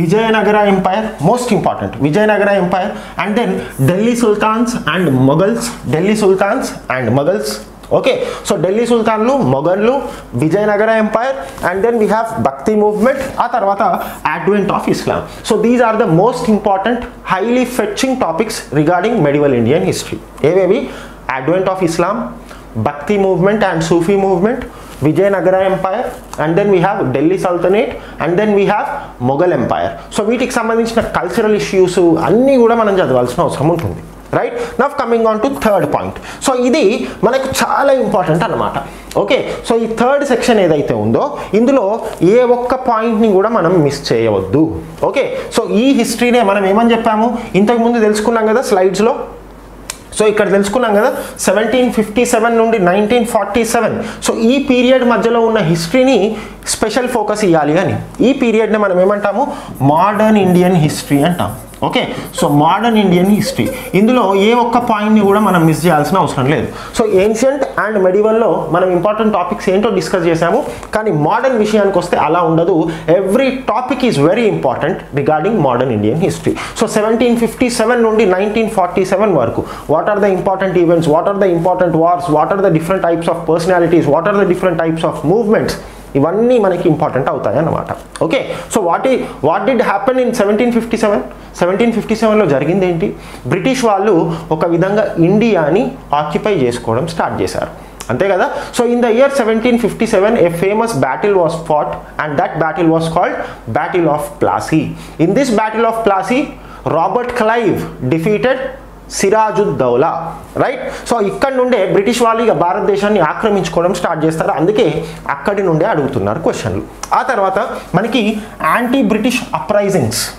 Speaker 1: Vijayanagara empire most important Vijayanagara empire and then Delhi sultans and Mughals Delhi sultans and Mughals okay so Delhi సుల్తాన్లు మొఘన్లు Vijayanagara empire and then we have Bhakti movement ఆ తర్వాత advent of Islam so these are the most important highly fetching topics regarding medieval Indian history ఏవేవి? Advent of Islam Bhakti movement and Sufi movement Vijayanagara empire and then we have Delhi sultanate and then we have Mughal empire so వీటికి సంబంధించిన cultural issues అన్నీ కూడా మనం చదవాల్సిన అవసరం ఉంటుంది. Right now coming on to third point so ఇది మనకు చాలా ఇంపార్టెంట్ అనమాట ఓకే సో ఈ థర్డ్ సెక్షన్ ఏదైతే ఉందో ఇందులో ఏ ఒక్క పాయింట్ని కూడా మనం మిస్ చేయవద్దు. ఓకే సో ఈ హిస్టరీనే మనం ఏమని చెప్పాము? ఇంతకుముందు తెలుసుకున్నాం కదా స్లైడ్స్లో సో ఇక్కడ తెలుసుకున్నాం కదా సెవెంటీన్ ఫిఫ్టీ సెవెన్ నుండి నైన్టీన్ ఫార్టీ సెవెన్ సో ఈ పీరియడ్ మధ్యలో ఉన్న హిస్టరీని స్పెషల్ ఫోకస్ ఇవ్వాలి అని. ఈ పీరియడ్ని మనం ఏమంటాము? మోడర్న్ ఇండియన్ హిస్టరీ అంటాము okay? So modern Indian history ఇందులో ఏ ఒక్క పాయింట్ని కూడా మనం మిస్ చేయాల్సిన అవసరం లేదు. సో ఏన్షియంట్ అండ్ మెడివల్లో మనం ఇంపార్టెంట్ టాపిక్స్ ఏంటో డిస్కస్ చేసాము కానీ మోడర్న్ విషయానికి వస్తే అలా ఉండదు. Every topic is very important regarding modern Indian history so seventeen fifty seven నుండి నైన్టీన్ ఫార్టీ సెవెన్ వరకు what are the important events what are the important wars what are the different types of personalities what are the different types of movements ఇవన్నీ మనకి important అవుతాయి అన్నమాట. Okay so what ఈ what did happen in seventeen fifty seven seventeen fifty సెవెన్లో జరిగింది ఏంటి? British వాళ్ళు ఒక విధంగా ఇండియాని ఆక్యుపై చేసుకోవడం స్టార్ట్ చేశారు. అంతే కదా? So in the year seventeen fifty seven a famous battle was fought and that battle was called battle of Plassey in this battle of Plassey Robert Clive defeated Sirajuddaulah right so ఇక్కడ నుండే British వాళ్ళు ఇక భారతదేశాన్ని ఆక్రమించుకోవడం start చేస్తారు. అందుకే అక్కడి నుండే అడుగుతున్నారు క్వశ్చన్లు. ఆ తర్వాత మనకి anti British uprisings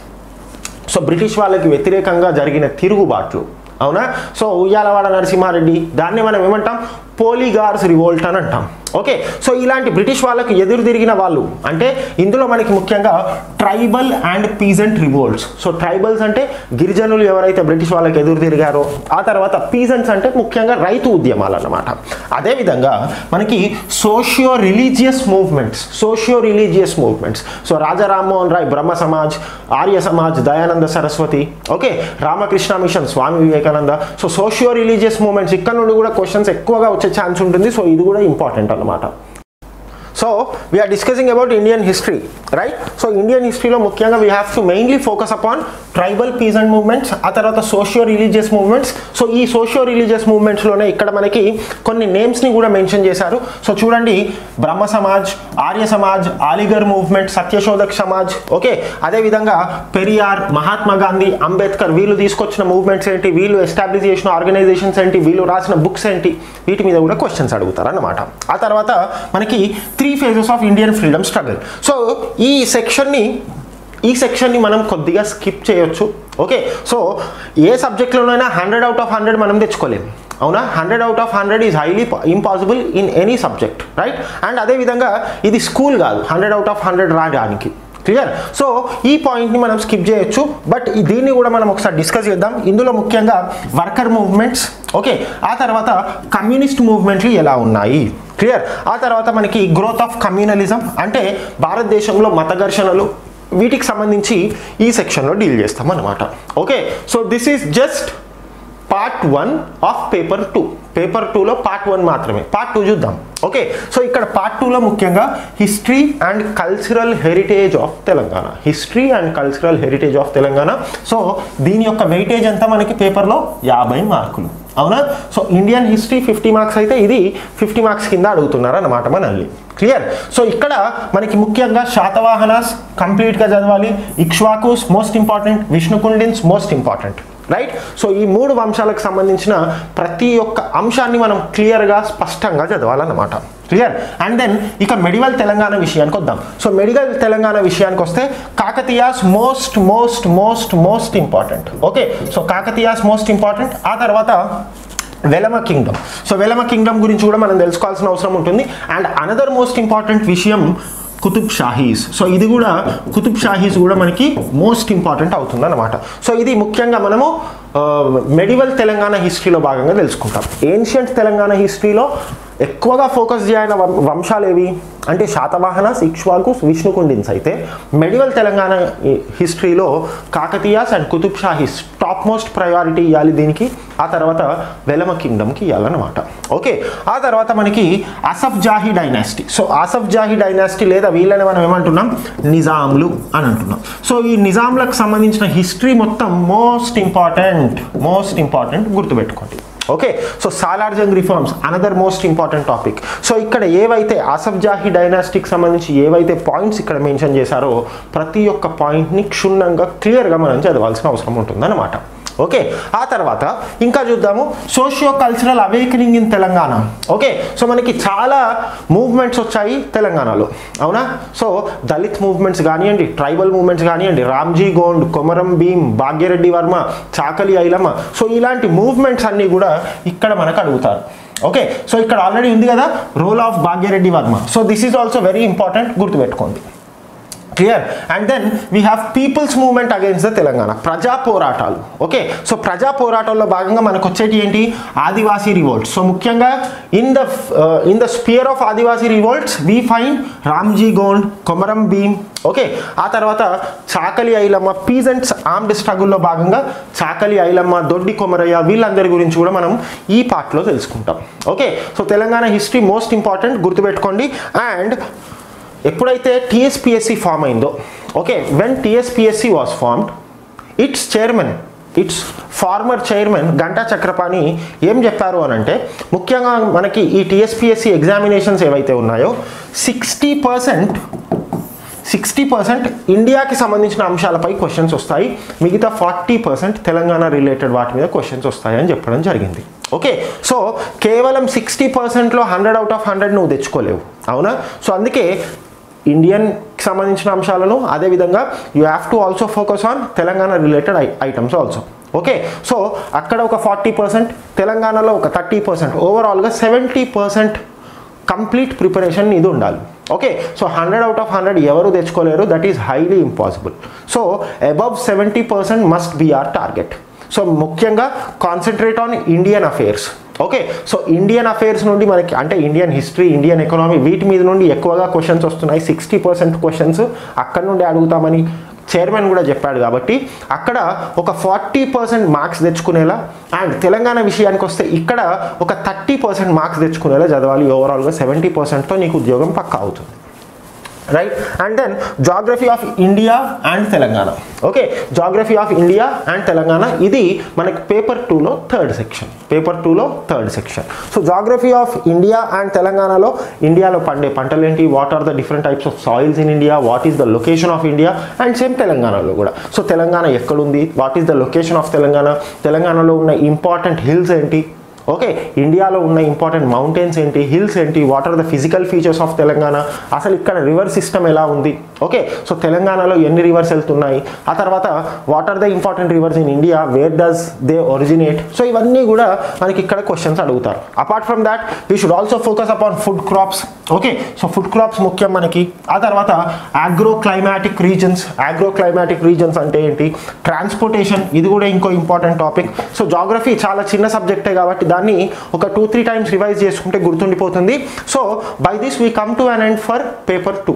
Speaker 1: so British వాళ్ళకి వ్యతిరేకంగా జరిగిన తిరుగుబాట్లు. అవునా? సో ఉయ్యాలవాడ నరసింహారెడ్డి దాన్ని మనం ఏమంటాం? పోలీగార్స్ రివోల్ట్ అని అంటాం. ఓకే? సో ఇలాంటి బ్రిటిష్ వాళ్ళకి ఎదురు తిరిగిన వాళ్ళు అంటే ఇందులో మనకి ముఖ్యంగా tribal and peasant revolts. So tribals అంటే గిరిజనులు ఎవరైతే బ్రిటిష్ వాళ్ళకి ఎదురు తిరిగారో ఆ తర్వాత పీజెంట్స్ అంటే ముఖ్యంగా రైతు ఉద్యమాలు అన్నమాట. అదేవిధంగా మనకి socio religious movements socio religious movements. So Raja Rammohan Roy Brahmo Samaj Arya Samaj Dayananda Saraswati okay? Ramakrishna mission Swami Vivekananda. So socio religious movements ఇక్కడ నుండి కూడా క్వశ్చన్స్ ఎక్కువగా వచ్చే ఛాన్స్ ఉంటుంది. సో ఇది కూడా ఇంపార్టెంట్ అన్నమాట. So we are discussing about Indian history right so Indian హిస్టరీలో ముఖ్యంగా we have to mainly focus upon tribal peasant movements ఆ తర్వాత సోషియో రిలీజియస్ మూవ్మెంట్స్ సో ఈ సోషియో రిలీజియస్ మూవ్మెంట్స్లోనే ఇక్కడ మనకి కొన్ని నేమ్స్ని కూడా మెన్షన్ చేశారు. సో చూడండి బ్రహ్మ సమాజ్ ఆర్య సమాజ్ ఆలిగర్ మూవ్మెంట్ సత్యశోధక్ సమాజ్ ఓకే అదేవిధంగా పెరియార్ మహాత్మా గాంధీ అంబేద్కర్ వీళ్ళు తీసుకొచ్చిన మూవ్మెంట్స్ ఏంటి? వీళ్ళు ఎస్టాబ్లిష్ చేసిన ఆర్గనైజేషన్స్ ఏంటి? వీళ్ళు రాసిన బుక్స్ ఏంటి? వీటి మీద కూడా క్వశ్చన్స్ అడుగుతారు అన్నమాట ఆ తర్వాత మనకి three phases of Indian freedom struggle so ఈ సెక్షన్ని ఈ సెక్షన్ని మనం కొద్దిగా స్కిప్ చేయొచ్చు. ఓకే సో ఏ సబ్జెక్ట్లోనైనా హండ్రెడ్ అవుట్ ఆఫ్ హండ్రెడ్ మనం తెచ్చుకోలేము అవునా? Hundred out of hundred is highly impossible in any subject right and అదేవిధంగా ఇది స్కూల్ కాదు. హండ్రెడ్ అవుట్ ఆఫ్ హండ్రెడ్ రాయడానికి క్లియర్ సో ఈ పాయింట్ని మనం స్కిప్ చేయొచ్చు. బట్ దీన్ని కూడా మనం ఒకసారి డిస్కస్ చేద్దాం. ఇందులో ముఖ్యంగా వర్కర్ మూవ్మెంట్స్ ఓకే ఆ తర్వాత కమ్యూనిస్ట్ మూవ్మెంట్లు ఎలా ఉన్నాయి? క్లియర్? ఆ తర్వాత మనకి గ్రోత్ ఆఫ్ కమ్యూనలిజం అంటే భారతదేశంలో మత ఘర్షణలు వీటికి సంబంధించి ఈ సెక్షన్లో డీల్ చేస్తాం అనమాట okay so this is just part one of paper two paper టూలో పార్ట్ వన్ మాత్రమే. పార్ట్ టూ చూద్దాం. ఓకే సో ఇక్కడ పార్ట్ టూలో ముఖ్యంగా history and cultural heritage of Telangana. History and cultural heritage of Telangana. So దీని యొక్క weightage అంతా మనకి పేపర్లో యాభై మార్కులు. అవునా? So Indian history fifty marks అయితే ఇది ఫిఫ్టీ మార్క్స్ కింద అడుగుతున్నారు అన్నమాట మనల్ని. క్లియర్ సో ఇక్కడ మనకి ముఖ్యంగా శాతవాహనాస్ కంప్లీట్గా చదవాలి. Ikshvakus most important Vishnukundins most important right so ఈ మూడు వంశాలకు సంబంధించిన ప్రతి ఒక్క అంశాన్ని మనం క్లియర్గా స్పష్టంగా చదవాలన్నమాట. క్లియర్ అండ్ దెన్ ఇక మెడివల్ తెలంగాణ విషయానికి వద్దాం. సో మెడివల్ తెలంగాణ విషయానికి వస్తే Kakatiyas most most most most important okay so Kakatiyas most important ఆ తర్వాత Velama kingdom. So Velama kingdom గురించి కూడా మనం తెలుసుకోవాల్సిన అవసరం ఉంటుంది. అండ్ అనదర్ మోస్ట్ ఇంపార్టెంట్ విషయం కుతుబ్ షాహీస్. సో ఇది కూడా కుతుబ్ షాహీస్ కూడా మనకి మోస్ట్ ఇంపార్టెంట్ అవుతుంది అనమాట సో ఇది ముఖ్యంగా మనము మెడివల్ తెలంగాణ హిస్టరీలో భాగంగా తెలుసుకుంటాం. ఏన్షియంట్ తెలంగాణ హిస్టరీలో ఎక్కువగా ఫోకస్ చేయాల వం- వంశాలు ఏవి అంటే శాతవాహనస్ ఇక్ష్వాకు విష్ణుకుండిన్స్ అయితే మెడివల్ తెలంగాణ హిస్టరీలో Kakatiyas and Qutb Shahis top most priority ఇవ్వాలి దీనికి. ఆ తర్వాత వెలమ కింగ్డమ్కి ఇవ్వాలన్నమాట ఓకే ఆ తర్వాత మనకి Asaf Jahi dynasty. So Asaf Jahi dynasty లేదా వీళ్ళని మనం ఏమంటున్నాం? నిజాంలు అని అంటున్నాం. సో ఈ నిజాంలకు సంబంధించిన హిస్టరీ మొత్తం మోస్ట్ ఇంపార్టెంట్ మోస్ట్ ఇంపార్టెంట్ గుర్తుపెట్టుకోండి. Okay so Salar Jung reforms another most important topic so ఇక్కడ ఏవైతే అసఫ్ జాహీ డైనాస్టిక్ సంబంధించి ఏవైతే పాయింట్స్ ఇక్కడ మెన్షన్ చేశారో ప్రతి ఒక్క పాయింట్ని క్షుణ్ణంగా క్లియర్గా మనం చదవాల్సిన అవసరం ఉంటుందన్నమాట. ఓకే ఆ తర్వాత ఇంకా చూద్దాము socio cultural awakening in Telangana. Okay so మనకి చాలా మూవ్మెంట్స్ వచ్చాయి తెలంగాణలో. అవునా? సో దళిత్ మూవ్మెంట్స్ కానివ్వండి ట్రైబల్ మూవ్మెంట్స్ కానివ్వండి రామ్జీ గోండ్ కొమరం భీమ్ భాగ్యరెడ్డి వర్మ చాకలి ఐలమ్మ. సో ఇలాంటి మూవ్మెంట్స్ అన్నీ కూడా ఇక్కడ మనకు అడుగుతారు. ఓకే సో ఇక్కడ ఆల్రెడీ ఉంది కదా role of Bhagya Reddy Varma. So this is also very important గుర్తుపెట్టుకోండి. Clear and then we have peoples movement against the Telangana ప్రజా పోరాటాలు. ఓకే సో ప్రజా పోరాటాల్లో భాగంగా మనకు వచ్చేటి ఏంటి? ఆదివాసీ రివోల్ట్స్ సో ముఖ్యంగా in the in the sphere of Adivasi revolts we find Ramji Gond Komaram Bheem okay ఆ తర్వాత చాకలి ఐలమ్మ పీజెంట్స్ ఆర్మ్డ్ స్ట్రగుల్లో భాగంగా చాకలి ఐలమ్మ దొడ్డి కొమరయ్య వీళ్ళందరి గురించి కూడా మనం ఈ పార్ట్లో తెలుసుకుంటాం. Okay so Telangana history most important గుర్తుపెట్టుకోండి. అండ్ ఎప్పుడైతే టీఎస్పిఎస్సి ఫామ్ అయిందో okay when TSPSC was formed its chairman its former chairman Ghanta Chakrapani ఏం చెప్పారు అని అంటే ముఖ్యంగా మనకి ఈ టీఎస్పిఎస్సి ఎగ్జామినేషన్స్ ఏవైతే ఉన్నాయో సిక్స్టీ పర్సెంట్ సిక్స్టీ పర్సెంట్ ఇండియాకి సంబంధించిన అంశాలపై క్వశ్చన్స్ వస్తాయి. మిగతా ఫార్టీ పర్సెంట్ తెలంగాణ రిలేటెడ్ వాటి మీద క్వశ్చన్స్ వస్తాయి అని చెప్పడం జరిగింది. ఓకే సో కేవలం సిక్స్టీ పర్సెంట్లో హండ్రెడ్ అవుట్ ఆఫ్ హండ్రెడ్ నువ్వు తెచ్చుకోలేవు. అవునా? సో అందుకే ఇండియన్కి సంబంధించిన అంశాలను అదేవిధంగా you have to also focus on Telangana related items also okay so అక్కడ ఒక ఫార్టీ పర్సెంట్ తెలంగాణలో ఒక థర్టీ పర్సెంట్ ఓవరాల్గా సెవెంటీ పర్సెంట్ కంప్లీట్ ప్రిపరేషన్ ఇది ఉండాలి. Okay so hundred out of hundred ఎవరు తెచ్చుకోలేరు? That is highly impossible so above seventy percent must be our target so ముఖ్యంగా concentrate on Indian affairs okay so Indian affairs నుండి మనకి అంటే Indian history Indian economy వీటి మీద నుండి ఎక్కువగా questions వస్తున్నాయి. సిక్స్టీ పర్సెంట్ క్వశ్చన్స్ అక్కడ నుండి అడుగుతామని చైర్మన్ కూడా చెప్పాడు కాబట్టి అక్కడ ఒక ఫార్టీ పర్సెంట్ మార్క్స్ తెచ్చుకునేలా అండ్ తెలంగాణ విషయానికి వస్తే ఇక్కడ ఒక థర్టీ పర్సెంట్ మార్క్స్ తెచ్చుకునేలా చదవాలి. ఓవరాల్గా సెవెంటీ పర్సెంట్తో నీకు ఉద్యోగం పక్కా అవుతుంది. Right and then geography of India and Telangana okay geography of India and Telangana ఇది మనకి పేపర్ టూలో థర్డ్ సెక్షన్ పేపర్ టూలో third section so geography of India and తెలంగాణలో ఇండియాలో పండే పంటలు ఏంటి what are the different types of soils in India what is the location of India and same తెలంగాణలో కూడా. సో తెలంగాణ ఎక్కడుంది? What is the location of Telangana తెలంగాణలో ఉన్న ఇంపార్టెంట్ హిల్స్ ఏంటి? ఓకే ఇండియాలో ఉన్న ఇంపార్టెంట్ మౌంటైన్స్ ఏంటి హిల్స్ ఏంటి what are the physical features of Telangana? అసలు ఇక్కడ రివర్ సిస్టమ్ ఎలా ఉంది? ఓకే సో తెలంగాణలో ఎన్ని రివర్స్ వెళ్తున్నాయి? ఆ తర్వాత what are the important rivers in India where does they originate so ఇవన్నీ కూడా మనకి ఇక్కడ క్వశ్చన్స్ అడుగుతారు. Apart from that we should also focus upon food crops okay so food crops ముఖ్యం మనకి. ఆ తర్వాత agro climatic regions agro climatic regions అంటే ఏంటి? ట్రాన్స్పోర్టేషన్ ఇది కూడా ఇంకో ఇంపార్టెంట్ టాపిక్ సో జాగ్రఫీ చాలా చిన్న సబ్జెక్టే కాబట్టి దాన్ని ఒక టూ త్రీ టైమ్స్ రివైజ్ చేసుకుంటే గుర్తుండిపోతుంది. So by this we come to an end for paper two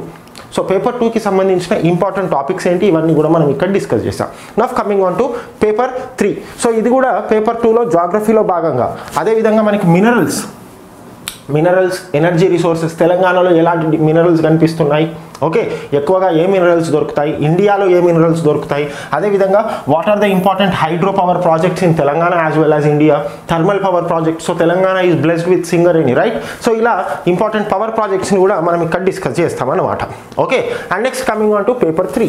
Speaker 1: so paper టూకి సంబంధించిన ఇంపార్టెంట్ టాపిక్స్ ఏంటి? ఇవన్నీ కూడా మనం ఇక్కడ డిస్కస్ చేస్తాం. Now coming on to paper three so ఇది కూడా పేపర్ టూలో జాగ్రఫీలో భాగంగా. అదేవిధంగా మనకి మినరల్స్ మినరల్స్ ఎనర్జీ రిసోర్సెస్ తెలంగాణలో ఎలాంటి మినరల్స్ కనిపిస్తున్నాయి? ఓకే ఎక్కువగా ఏ మినరల్స్ దొరుకుతాయి? ఇండియాలో ఏ మినరల్స్ దొరుకుతాయి? అదేవిధంగా what are the important hydro power projects in Telangana as well as India thermal power project so Telangana is blessed with Singareni right so ఇలా important power ప్రాజెక్ట్స్ని కూడా మనం ఇక్కడ డిస్కస్ చేస్తామన్నమాట. Okay and next coming on to paper three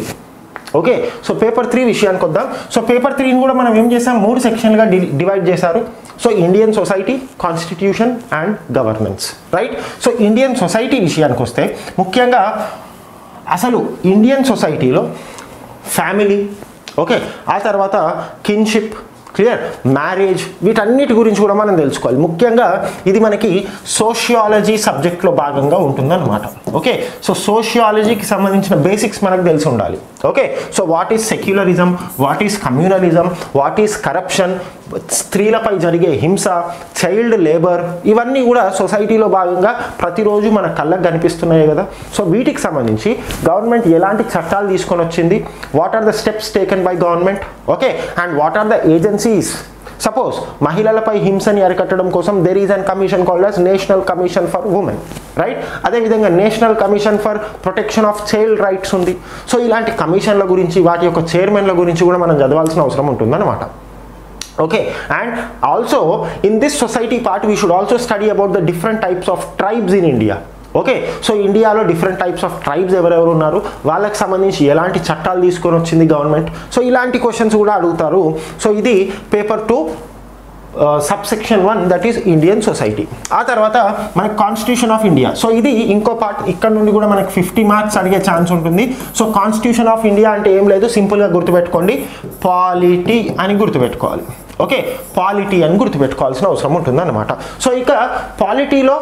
Speaker 1: okay so paper three విషయానికి వద్దాం. So paper త్రీని కూడా మనం ఏం చేసాం మూడు సెక్షన్గా డి డివైడ్ చేశారు. So Indian society constitution and governance right so Indian society విషయానికి వస్తే ముఖ్యంగా అసలు ఇండియన్ సొసైటీలో ఫ్యామిలీ ఓకే ఆ తర్వాత కిన్షిప్ క్లియర్ మ్యారేజ్ వీటన్నిటి గురించి కూడా మనం తెలుసుకోవాలి. ముఖ్యంగా ఇది మనకి సోషియాలజీ సబ్జెక్ట్లో భాగంగా ఉంటుందన్నమాట ఓకే సో సోషియాలజీకి సంబంధించిన బేసిక్స్ మనకు తెలిసి ఉండాలి okay so what is secularism what is communalism what is corruption స్త్రీలపై జరిగే హింస చైల్డ్ లేబర్ ఇవన్నీ కూడా సొసైటీలో భాగంగా ప్రతిరోజు మన కళ్ళకు కనిపిస్తున్నాయి కదా. సో వీటికి సంబంధించి గవర్నమెంట్ ఎలాంటి చట్టాలు తీసుకొని వచ్చింది? What are the steps taken by government okay and what are the agencies suppose మహిళలపై హింసని అరికట్టడం కోసం there is an commission called as national commission for women right అదేవిధంగా national commission for protection of child rights ఉంది. So ఇలాంటి కమిషన్ల గురించి వాటి యొక్క చైర్మన్ల గురించి కూడా మనం చదవాల్సిన అవసరం ఉంటుందన్నమాట. Okay and also in this society part we should also study about the different types of tribes in india. Okay so ఇండియాలో డిఫరెంట్ టైప్స్ ఆఫ్ ట్రైబ్స్ ఎవరెవరు ఉన్నారు? వాళ్ళకి సంబంధించి ఎలాంటి చట్టాలు తీసుకొని వచ్చింది గవర్నమెంట్ సో ఇలాంటి క్వశ్చన్స్ కూడా అడుగుతారు. సో ఇది paper two subsection one that is Indian society ఆ తర్వాత మనకి కాన్స్టిట్యూషన్ ఆఫ్ ఇండియా సో ఇది ఇంకో పార్ట్ ఇక్కడ నుండి కూడా మనకి ఫిఫ్టీ మార్క్స్ అడిగే ఛాన్స్ ఉంటుంది. సో కాన్స్టిట్యూషన్ ఆఫ్ ఇండియా అంటే ఏం లేదు. సింపుల్గా గుర్తుపెట్టుకోండి. పాలిటీ అని గుర్తుపెట్టుకోవాలి. ఓకే పాలిటీ అని గుర్తుపెట్టుకోవాల్సిన అవసరం ఉంటుంది అనమాట సో ఇక పాలిటీలో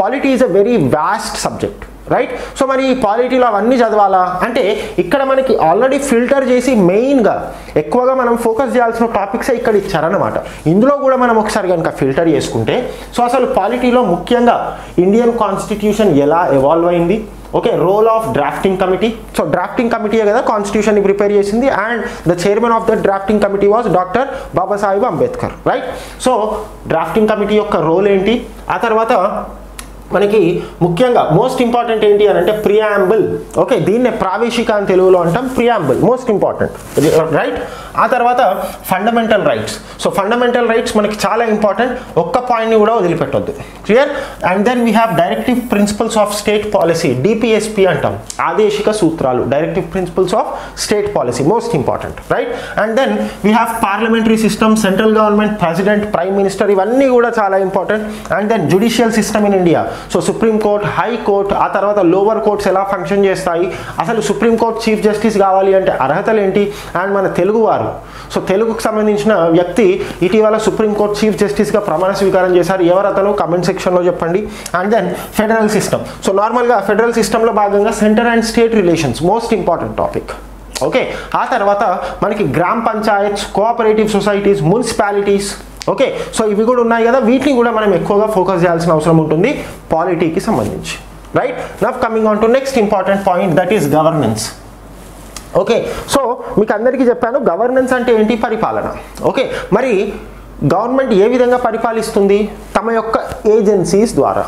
Speaker 1: polity is a very vast subject right so మరి ఈ పాలిటీలో అవన్నీ చదవాలా? అంటే ఇక్కడ మనకి ఆల్రెడీ ఫిల్టర్ చేసి మెయిన్గా ఎక్కువగా మనం ఫోకస్ చేయాల్సిన టాపిక్స్ ఇక్కడ ఇచ్చారనమాట ఇందులో కూడా మనం ఒకసారి కనుక ఫిల్టర్ చేసుకుంటే సో అసలు పాలిటీలో ముఖ్యంగా ఇండియన్ కాన్స్టిట్యూషన్ ఎలా ఎవాల్వ్ అయింది? Okay role of drafting committee so drafting కమిటీయే కదా కాన్స్టిట్యూషన్ని ప్రిపేర్ చేసింది and the chairman of the drafting committee was doctor Babasaheb Ambedkar right so drafting committee యొక్క రోల్ ఏంటి? ఆ తర్వాత మనకి ముఖ్యంగా మోస్ట్ ఇంపార్టెంట్ ఏంటి అని అంటే ప్రియాంబుల్ ఓకే దీన్నే ప్రావేశిక అని తెలుగులో అంటాం ప్రియాంబుల్ మోస్ట్ ఇంపార్టెంట్ రైట్ ఆ తర్వాత fundamental rights so fundamental rights మనకి చాలా ఇంపార్టెంట్ ఒక్క పాయింట్ని కూడా వదిలిపెట్టొద్దు. Clear and then we have directive principles of state policy DPSP అంటాం. ఆదేశిక సూత్రాలు directive principles of state policy most important right and then we have parliamentary system central government president prime minister ఇవన్నీ కూడా చాలా important and then judicial system in India so supreme court high ఆ తర్వాత lower courts ఎలా function చేస్తాయి? అసలు supreme court chief justice కావాలి అంటే అర్హతలు ఏంటి అండ్ మన తెలుగువారు సో తెలుగుకు సంబంధించిన వ్యక్తి ఇటీవల సుప్రీంకోర్టు చీఫ్ జస్టిస్గా ప్రమాణ స్వీకారం చేశారు. ఎవరు అతను? కమెంట్ సెక్షన్లో చెప్పండి. And then federal system. So నార్మల్గా ఫెడరల్ సిస్టంలో భాగంగా centre and state relations most important topic okay ఆ తర్వాత మనకి గ్రామ panchayats cooperative societies municipalities okay so ఇవి కూడా ఉన్నాయి కదా వీటిని కూడా మనం ఎక్కువగా ఫోకస్ చేయాల్సిన అవసరం ఉంటుంది పాలిటీకి సంబంధించి. Right now coming on to next important point that is governance okay so మీకు అందరికీ చెప్పాను గవర్నెన్స్ అంటే ఏంటి? పరిపాలన. ఓకే మరి గవర్నమెంట్ ఏ విధంగా పరిపాలిస్తుంది? తమ యొక్క ఏజెన్సీస్ ద్వారా.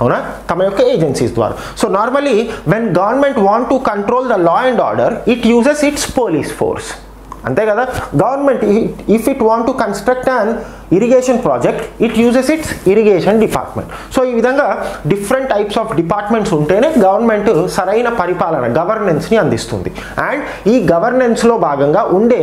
Speaker 1: అవునా? తమ యొక్క ఏజెన్సీస్ ద్వారా. So normally when government want to control the law and order it uses its police force అంతే కదా? Government if it want to construct an irrigation project it uses its irrigation department so ఈ విధంగా different types of departments ఉంటేనే government సరైన పరిపాలన గవర్నెన్స్ని అందిస్తుంది. And ఈ గవర్నెన్స్లో భాగంగా ఉండే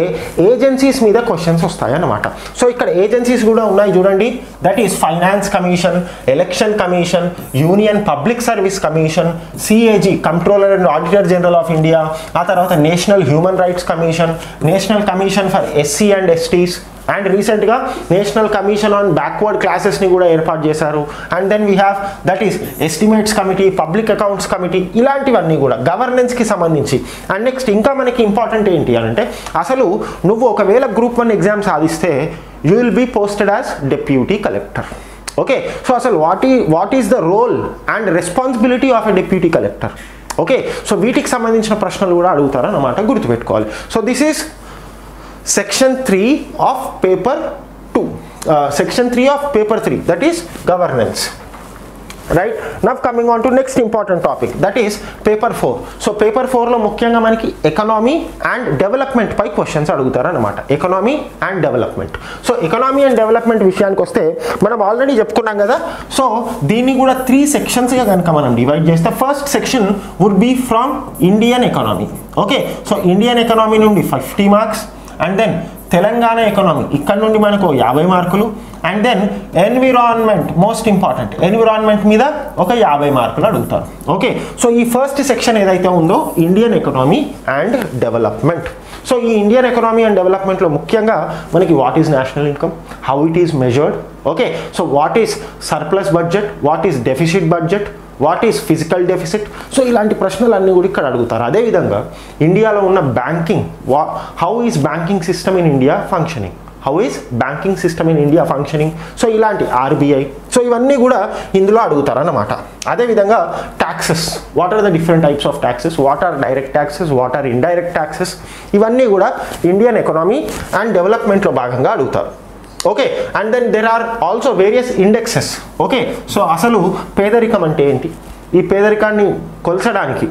Speaker 1: ఏజెన్సీస్ మీద క్వశ్చన్స్ వస్తాయన్నమాట. సో ఇక్కడ ఏజెన్సీస్ కూడా ఉన్నాయి చూడండి. That is finance commission election commission union public service commission CAG controller and auditor general of India ఆ తర్వాత national human rights commission national commission for SC and STs and రీసెంట్గా national commission on backward క్లాసెస్ని కూడా ఏర్పాటు చేశారు. And then we have that is estimates committee public accounts committee ఇలాంటివన్నీ కూడా గవర్నెన్స్కి సంబంధించి. అండ్ నెక్స్ట్ ఇంకా మనకి ఇంపార్టెంట్ ఏంటి అని అంటే అసలు నువ్వు ఒకవేళ గ్రూప్ వన్ ఎగ్జామ్ సాధిస్తే you will be posted as deputy collector okay so అసలు వాట్ ఈ what is the role and responsibility of a deputy collector okay so వీటికి సంబంధించిన ప్రశ్నలు కూడా అడుగుతారన్నమాట గుర్తుపెట్టుకోవాలి. So this is section three of paper two section three of paper three that is governance right now coming on to next important topic that is paper four so paper ఫోర్లో ముఖ్యంగా మనకి economy and development పై questions అడుగుతారనమాట economy and development so economy and development విషయానికి వస్తే మనం already చెప్పుకున్నాం కదా. So దీన్ని కూడా త్రీ సెక్షన్స్గా కనుక మనం డివైడ్ చేస్తే first section would be from Indian economy okay so Indian economy నుండి fifty marks and then Telangana economy ఇక్కడ నుండి మనకు యాభై మార్కులు. And then environment most important environment మీద ఒక యాభై మార్కులు అడుగుతారు. ఓకే సో ఈ ఫస్ట్ సెక్షన్ ఏదైతే ఉందో Indian economy and development so ఈ ఇండియన్ ఎకనామీ అండ్ డెవలప్మెంట్లో ముఖ్యంగా మనకి what is national income how it is measured okay so what is surplus budget what is deficit budget what is physical deficit so ఇలాంటి ప్రశ్నలు అన్నీ కూడా ఇక్కడ అడుగుతారు. అదేవిధంగా ఇండియాలో ఉన్న బ్యాంకింగ్ వా how is banking system in India functioning how is banking system in India functioning so ఇలాంటి ఆర్బీఐ సో ఇవన్నీ కూడా ఇందులో అడుగుతారన్నమాట. అదేవిధంగా taxes what are the different types of taxes what are direct taxes what are indirect taxes ఇవన్నీ కూడా Indian economy and డెవలప్మెంట్లో భాగంగా అడుగుతారు. Okay and then there are also various indexes okay so అసలు పేదరికం అంటే ఏంటి? ఈ పేదరికాన్ని కొలచడానికి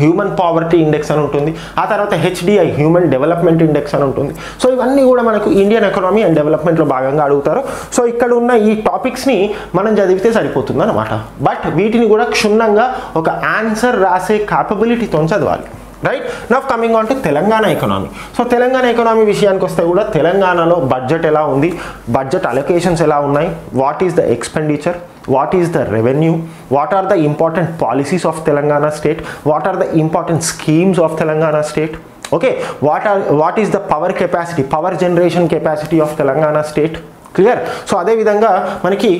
Speaker 1: హ్యూమన్ పావర్టీ ఇండెక్స్ అని ఉంటుంది. ఆ తర్వాత హెచ్డిఐ హ్యూమన్ డెవలప్మెంట్ ఇండెక్స్ అని ఉంటుంది. సో ఇవన్నీ కూడా మనకు ఇండియన్ ఎకనామీ అండ్ డెవలప్మెంట్లో భాగంగా అడుగుతారు. సో ఇక్కడ ఉన్న ఈ టాపిక్స్ని మనం చదివితే సరిపోతుంది అనమాట బట్ వీటిని కూడా క్షుణ్ణంగా ఒక ఆన్సర్ రాసే కాపబిలిటీతో చదవాలి. Right now coming on to Telangana economy so Telangana economy విషయానికి వస్తే కూడా తెలంగాణలో బడ్జెట్ ఎలా ఉంది? బడ్జెట్ అలొకేషన్స్ ఎలా ఉన్నాయి? What is the expenditure what is the revenue what are the important policies of Telangana state what are the important schemes of Telangana state okay what are what is the power capacity power generation capacity of Telangana state clear so అదేవిధంగా మనకి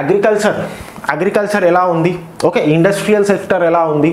Speaker 1: agriculture agriculture ఎలా ఉంది? Okay industrial sector ఎలా ఉంది?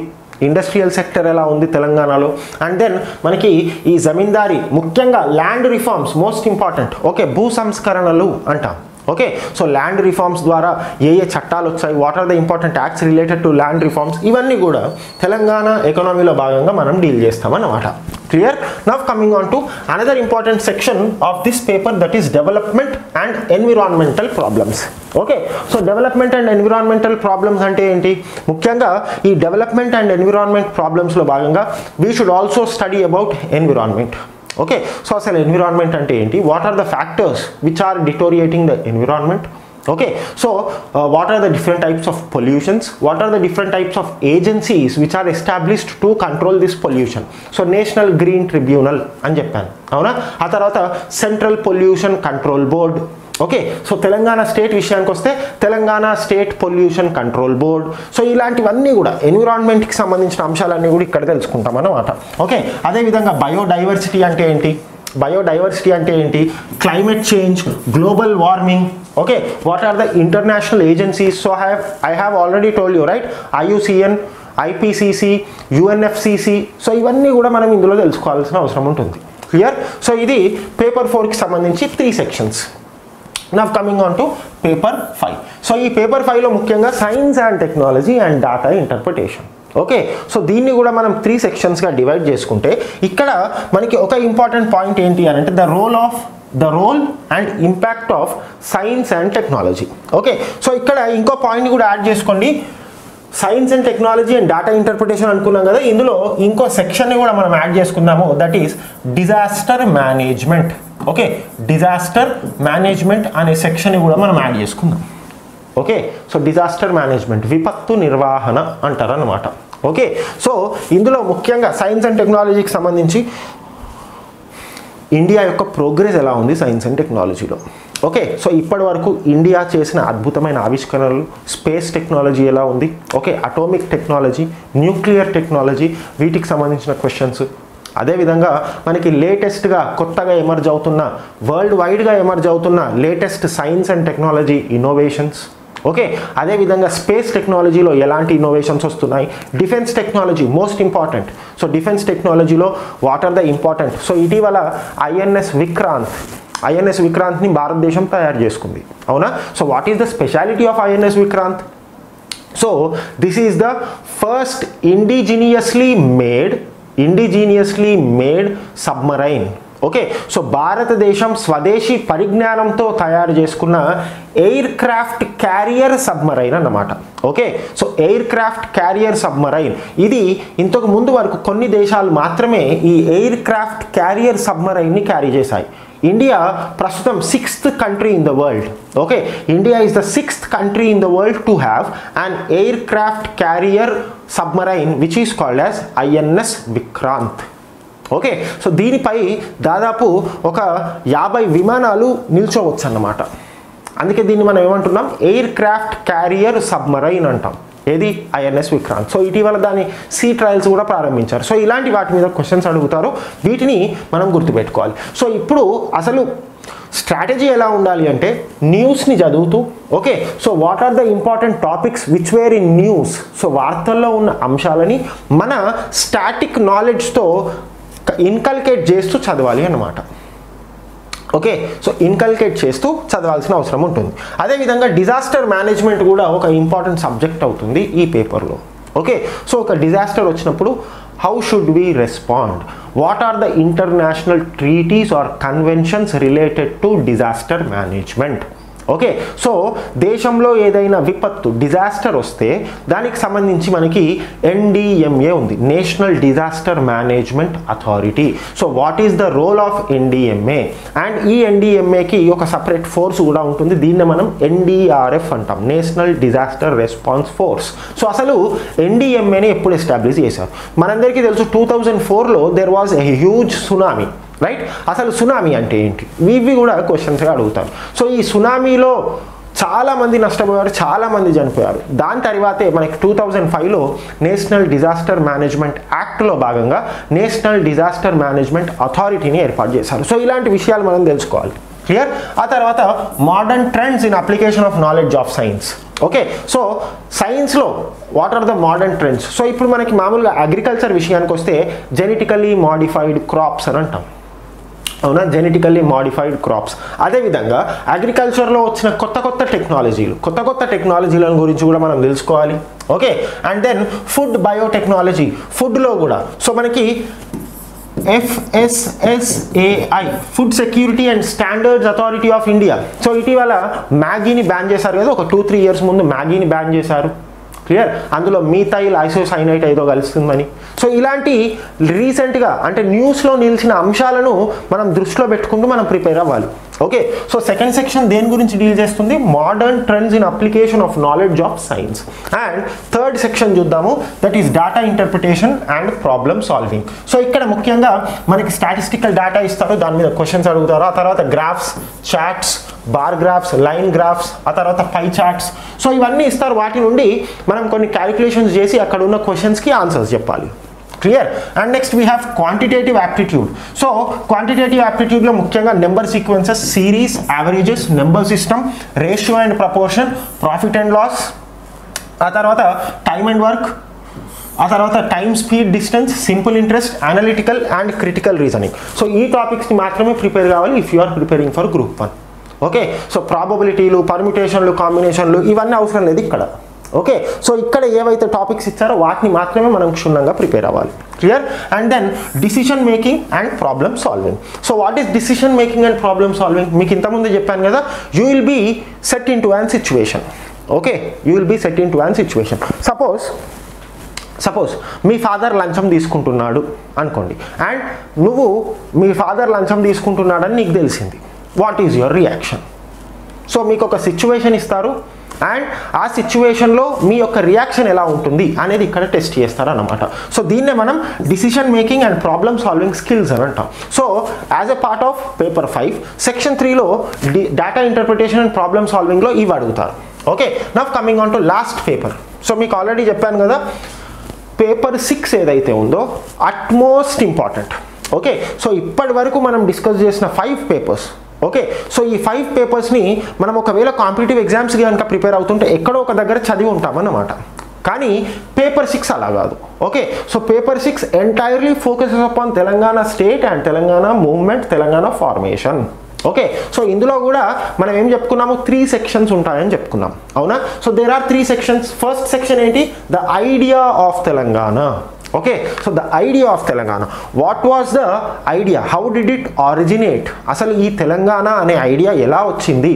Speaker 1: Industrial sector ఎలా ఉంది తెలంగాణలో and then మనకి ఈ జమీందారీ ముఖ్యంగా land reforms most important okay భూ సంస్కరణలు అంటాం. ఓకే సో ల్యాండ్ రిఫార్మ్స్ ద్వారా ఏ ఏ చట్టాలు వచ్చాయి what are the important acts related to land reforms ఇవన్నీ కూడా తెలంగాణ ఎకనామీలో భాగంగా మనం డీల్ చేస్తామన్నమాట. Clear now coming on to another important section of this paper that is development and environmental problems okay so development and environmental problems అంటే ఏంటి? ముఖ్యంగా ఈ డెవలప్మెంట్ అండ్ ఎన్విరాన్మెంట్ ప్రాబ్లమ్స్లో భాగంగా we should also study about environment okay so అసలు environment అంటే ఏంటి? What are the factors which are deteriorating the environment okay so what are the different types of pollutions what are the different types of agencies which are established to control this pollution so national green tribunal అని చెప్పాను. అవునా? ఆ తర్వాత central pollution control board okay so Telangana state విషయానికి వస్తే Telangana state pollution control board. So ఇలాంటివన్నీ కూడా ఎన్విరాన్మెంట్కి సంబంధించిన అంశాలన్నీ కూడా ఇక్కడ తెలుసుకుంటాం అన్నమాట. ఓకే అదేవిధంగా బయోడైవర్సిటీ అంటే ఏంటి? బయోడైవర్సిటీ అంటే ఏంటి? Climate change global warming. Okay what are the international agencies so have I have already told you right IUCN IPCC UNFCCC so ఇవన్నీ కూడా మనం ఇందులో తెలుసుకోవాల్సిన అవసరం ఉంటుంది. క్లియర్ సో ఇది పేపర్ ఫోర్కి సంబంధించి three sections now coming on to paper five so ఈ పేపర్ ఫైవ్లో ముఖ్యంగా science and technology and data interpretation okay so దీన్ని కూడా మనం త్రీ సెక్షన్స్గా డివైడ్ చేసుకుంటే ఇక్కడ మనకి ఒక ఇంపార్టెంట్ పాయింట్ ఏంటి అని అంటే the role of the role and impact of science and technology okay so ఇక్కడ ఇంకో పాయింట్ కూడా యాడ్ చేసుకోండి. Science and technology and data interpretation అనుకున్నాం కదా ఇందులో ఇంకో సెక్షన్ని కూడా మనం యాడ్ చేసుకుందాము. That is disaster management okay disaster management అనే సెక్షన్ని కూడా మనం యాడ్ చేసుకుందాం. ఓకే సో డిజాస్టర్ మేనేజ్మెంట్ విపత్తు నిర్వహణ అంటారు అనమాట ఓకే సో ఇందులో ముఖ్యంగా సైన్స్ అండ్ టెక్నాలజీకి సంబంధించి ఇండియా యొక్క ప్రోగ్రెస్ ఎలా ఉంది సైన్స్ అండ్ టెక్నాలజీలో ఓకే సో ఇప్పటి వరకు ఇండియా చేసిన అద్భుతమైన ఆవిష్కరణలు స్పేస్ టెక్నాలజీ ఎలా ఉంది? Okay atomic technology nuclear technology వీటికి సంబంధించిన క్వశ్చన్స్. అదేవిధంగా మనకి లేటెస్ట్గా కొత్తగా ఎమర్జ్ అవుతున్న వరల్డ్ వైడ్గా ఎమర్జ్ అవుతున్న latest science and technology innovations. Okay అదేవిధంగా స్పేస్ టెక్నాలజీలో ఎలాంటి ఇన్నోవేషన్స్ వస్తున్నాయి? Defence technology most important. So defence టెక్నాలజీలో what are the important? So ఇటీవల ఐఎన్ఎస్ విక్రాంత్ ఐఎన్ఎస్ విక్రాంత్ని భారతదేశం తయారు చేసుకుంది. అవునా? So what is the speciality of INS Vikrant? So this is the first indigenously made indigenously made submarine okay so భారతదేశం స్వదేశీ పరిజ్ఞానంతో తయారు చేసుకున్న ఎయిర్ క్రాఫ్ట్ క్యారియర్ సబ్మరైన్ అన్నమాట. Okay so craft carrier submarine ఇది ఇంతకు ముందు వరకు కొన్ని దేశాలు మాత్రమే ఈ ఎయిర్ క్రాఫ్ట్ క్యారియర్ సబ్మరైన్ని క్యారీ చేశాయి. ఇండియా ప్రస్తుతం sixth country in the world okay India is the sixth country in the world to have and aircraft carrier submarine which is called as INS Vikrant okay so దీనిపై దాదాపు ఒక యాభై విమానాలు నిల్చోవచ్చు అన్నమాట అందుకే దీన్ని మనం ఏమంటున్నాం? ఎయిర్ క్రాఫ్ట్ క్యారియర్ సబ్మరైన్ అంటాం. ఏది? ఐఎన్ఎస్ విక్రాంత్. సో ఇటీవల దాని సీ ట్రయల్స్ కూడా ప్రారంభించారు. సో ఇలాంటి వాటి మీద క్వశ్చన్స్ అడుగుతారు. వీటిని మనం గుర్తుపెట్టుకోవాలి. సో ఇప్పుడు అసలు స్ట్రాటజీ ఎలా ఉండాలి అంటే న్యూస్ని చదువుతూ okay so what are the important topics which were in news so వార్తల్లో ఉన్న అంశాలని మన స్టాటిక్ నాలెడ్జ్తో ఇన్కల్కేట్ చేస్తూ చదవాలి అన్నమాట. ఓకే? సో ఇన్కల్కేట్ చేస్తూ చదవాల్సిన అవసరం ఉంటుంది. అదేవిధంగా డిజాస్టర్ మేనేజ్మెంట్ కూడా ఒక ఇంపార్టెంట్ సబ్జెక్ట్ అవుతుంది ఈ పేపర్లో. ఓకే? సో ఒక డిజాస్టర్ వచ్చినప్పుడు how should we respond? What are the international treaties or conventions related to disaster management? Okay so దేశంలో ఏదైనా విపత్తు డిజాస్టర్ వస్తే దానికి సంబంధించి మనకి ఎన్డిఎంఏ ఉంది national disaster management authority. So what is the role of NDMA and ఈ ఎన్డిఎంఏకి ఒక సపరేట్ ఫోర్స్ కూడా ఉంటుంది దీన్ని మనం ఎన్డిఆర్ఎఫ్ అంటాం national disaster response force. So అసలు ఎన్డిఎంఏని ఎప్పుడు ఎస్టాబ్లిష్ చేశారు? మనందరికీ తెలుసు టూ థౌజండ్ ఫోర్లో there was a huge tsunami right అసలు సునామీ అంటే ఏంటి? ఇవి కూడా క్వశ్చన్స్గా అడుగుతారు. సో ఈ సునామీలో చాలామంది నష్టపోయారు చాలామంది చనిపోయారు. దాని తర్వాతే మనకి టూ థౌజండ్ ఫైవ్లో నేషనల్ డిజాస్టర్ మేనేజ్మెంట్ యాక్ట్లో భాగంగా నేషనల్ డిజాస్టర్ మేనేజ్మెంట్ అథారిటీని ఏర్పాటు చేశారు. సో ఇలాంటి విషయాలు మనం తెలుసుకోవాలి. క్లియర్ ఆ తర్వాత modern trends in application of knowledge of science. Okay so సైన్స్లో what are the modern trends? So ఇప్పుడు మనకి మామూలుగా అగ్రికల్చర్ విషయానికి వస్తే జెనెటికలీ మాడిఫైడ్ క్రాప్స్ అని అంటాం. అవునా? జెనెటికల్లీ మాడిఫైడ్ క్రాప్స్ అదేవిధంగా అగ్రికల్చర్లో వచ్చిన కొత్త కొత్త టెక్నాలజీలు కొత్త కొత్త టెక్నాలజీల గురించి కూడా మనం తెలుసుకోవాలి. Okay? And then food biotechnology ఫుడ్లో కూడా. సో మనకి FSSAI food security and standards authority of India so ఇటీవల మ్యాగీని బ్యాన్ చేశారు కదా ఒక టూ త్రీ ఇయర్స్ ముందు మ్యాగీని బ్యాన్ చేశారు. క్లియర్ అందులో మీథైల్ ఐసోసైనైట్ ఏదో కలుస్తుందని. సో ఇలాంటి రీసెంట్గా అంటే న్యూస్లో నిలిచిన అంశాలను మనం దృష్టిలో పెట్టుకుంటూ మనం ప్రిపేర్ అవ్వాలి. ఓకే సో సెకండ్ సెక్షన్ దేని గురించి డీల్ చేస్తుంది? Modern trends in application of knowledge of science and third section చూద్దాము that is data interpretation and problem solving so ఇక్కడ ముఖ్యంగా మనకి స్టాటిస్టికల్ డేటా ఇస్తారు దాని మీద క్వశ్చన్స్ అడుగుతారు. ఆ తర్వాత graphs charts bar graphs line graphs ఆ తర్వాత పై చార్ట్స్ సో ఇవన్నీ ఇస్తారు. వాటి నుండి మనం కొన్ని క్యాలిక్యులేషన్స్ చేసి అక్కడ ఉన్న క్వశ్చన్స్కి ఆన్సర్స్ చెప్పాలి. Clear and next we have quantitative aptitude so quantitative యాప్టిట్యూడ్లో ముఖ్యంగా number sequences series averages number system ratio and proportion profit and loss ఆ తర్వాత టైమ్ అండ్ వర్క్ ఆ తర్వాత time speed distance simple interest analytical and critical reasoning so ఈ టాపిక్స్ని మాత్రమే prepare కావాలి if you are preparing for group one okay so ప్రాబబిలిటీలు పర్మిటేషన్లు కాంబినేషన్లు ఇవన్నీ అవసరం లేదు ఇక్కడ. ఓకే సో ఇక్కడ ఏవైతే టాపిక్స్ ఇచ్చారో వాటిని మాత్రమే మనం క్షుణ్ణంగా ప్రిపేర్ అవ్వాలి. Clear and then decision making and problem solving so what is decision making and problem solving మీకు ఇంతకుముందు చెప్పాను కదా you will be set in to an situation okay you will be set in to an situation suppose suppose me father లంచం తీసుకుంటున్నాడు అనుకోండి. And నువ్వు మీ father లంచం తీసుకుంటున్నాడని నీకు తెలిసింది. What is your reaction so మీకు ఒక సిచ్యువేషన్ ఇస్తారు అండ్ ఆ సిచ్యువేషన్లో మీ యొక్క రియాక్షన్ ఎలా ఉంటుంది అనేది ఇక్కడ టెస్ట్ చేస్తారన్నమాట. సో దీన్నే మనం decision making and problem solving skills అని అంటాం. So as a part of paper five section త్రీలో డేటా ఇంటర్ప్రిటేషన్ అండ్ ప్రాబ్లమ్ సాల్వింగ్లో ఇవి అడుగుతారు. Okay now coming on to last paper so మీకు ఆల్రెడీ చెప్పాను కదా పేపర్ సిక్స్ ఏదైతే ఉందో అట్మోస్ట్ ఇంపార్టెంట్ ఓకే సో ఇప్పటి వరకు మనం డిస్కస్ చేసిన ఫైవ్ పేపర్స్ ఓకే సో ఈ ఫైవ్ పేపర్స్ని మనం ఒకవేళ కాంపిటేటివ్ ఎగ్జామ్స్కి కనుక ప్రిపేర్ అవుతుంటే ఎక్కడో ఒక దగ్గర చదివి ఉంటామన్నమాట కానీ పేపర్ సిక్స్ అలా కాదు. Okay so paper six entirely focuses upon Telangana state and Telangana movement Telangana formation okay so ఇందులో కూడా మనం ఏం చెప్పుకున్నాము? త్రీ సెక్షన్స్ ఉంటాయని చెప్పుకున్నాం. అవునా? So there are three sections first section ఏంటి? The idea of Telangana. Okay so the idea of Telangana what was the idea how did it originate అసలు ఈ తెలంగాణ అనే ఐడియా ఎలా వచ్చింది?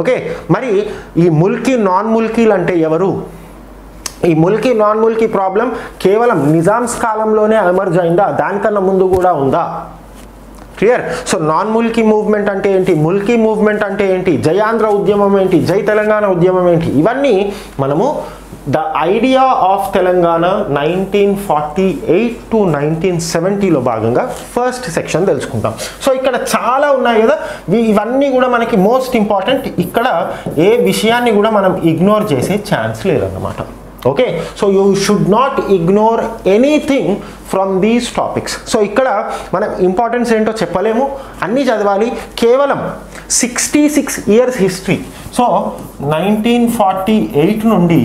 Speaker 1: ఓకే మరి ఈ ముల్కీ నాన్ ముల్కీలు అంటే ఎవరు? ఈ ముల్కీ నాన్ ముల్కీ ప్రాబ్లం కేవలం నిజామ్స్ కాలంలోనే ఎమర్జ్ అయిందా? దానికన్నా ముందు కూడా ఉందా? Clear so non Mulki movement అంటే ఏంటి? ముల్కీ మూవ్మెంట్ అంటే ఏంటి? జయాంధ్ర ఉద్యమం ఏంటి? జై తెలంగాణ ఉద్యమం ఏంటి? ఇవన్నీ మనము the idea of Telangana nineteen forty eight to nineteen సెవెంటీలో భాగంగా ఫస్ట్ సెక్షన్ తెలుసుకుంటాం. సో ఇక్కడ చాలా ఉన్నాయి కదా. ఇవన్నీ కూడా మనకి మోస్ట్ ఇంపార్టెంట్ ఇక్కడ ఏ విషయాన్ని కూడా మనం ఇగ్నోర్ చేసే ఛాన్స్ లేదన్నమాట. Okay so you should not ignore anything from these topics so ఇక్కడ మనం ఇంపార్టెన్స్ ఏంటో చెప్పలేము. అన్నీ చదవాలి. కేవలం sixty six years history so nineteen forty eight నుండి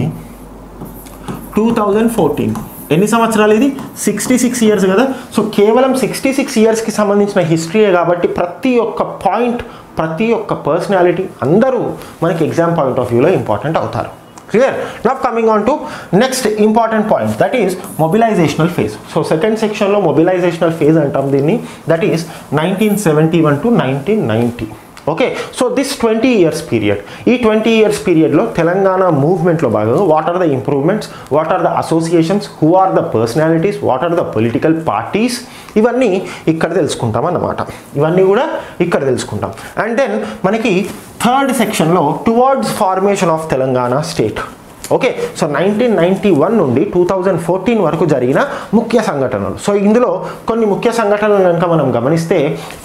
Speaker 1: టూ థౌజండ్ ఫోర్టీన్ ఎన్ని సంవత్సరాలు ఇది? సిక్స్టీ సిక్స్ ఇయర్స్ కదా. సో కేవలం సిక్స్టీ సిక్స్ ఇయర్స్కి సంబంధించిన హిస్టరీయే కాబట్టి ప్రతి ఒక్క పాయింట్ ప్రతి ఒక్క పర్సనాలిటీ అందరూ మనకి ఎగ్జామ్ పాయింట్ ఆఫ్ వ్యూలో ఇంపార్టెంట్ అవుతారు. Clear now coming on to next important point that is mobilisational phase so second సెక్షన్లో మొబిలైజేషనల్ ఫేజ్ అంటాం దీన్ని. That is nineteen seventy one to nineteen ninety okay so this twenty years period ఈ twenty years పీరియడ్లో తెలంగాణ మూవ్మెంట్లో భాగంగా what are the improvements what are the associations who are the personalities what are the political parties ఇవన్నీ ఇక్కడ తెలుసుకుంటాం అన్నమాట. ఇవన్నీ కూడా ఇక్కడ తెలుసుకుంటాం. అండ్ దెన్ మనకి థర్డ్ సెక్షన్లో towards formation of Telangana state okay so nineteen ninety one నుండి టూ థౌజండ్ ఫోర్టీన్ వరకు జరిగిన ముఖ్య సంఘటనలు. సో ఇందులో కొన్ని ముఖ్య సంఘటనలు కనుక మనం గమనిస్తే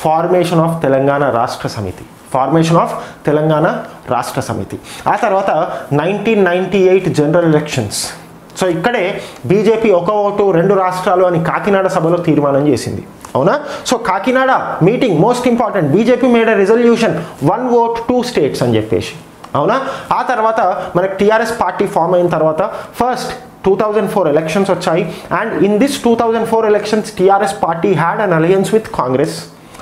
Speaker 1: ఫార్మేషన్ ఆఫ్ తెలంగాణ రాష్ట్ర సమితి. ఫార్మేషన్ ఆఫ్ తెలంగాణ రాష్ట్ర సమితి. ఆ తర్వాత nineteen ninety eight general elections so ఇక్కడే బీజేపీ ఒక ఓటు రెండు రాష్ట్రాలు అని కాకినాడ సభలో తీర్మానం చేసింది. అవునా? So Kakinada meeting most important BJP made resolution one vote two states అని చెప్పేసి. అవునా? ఆ తర్వాత మనకి టీఆర్ఎస్ పార్టీ ఫామ్ అయిన తర్వాత first two thousand four elections వచ్చాయి. And in this two thousand four elections TRS party had an alliance with Congress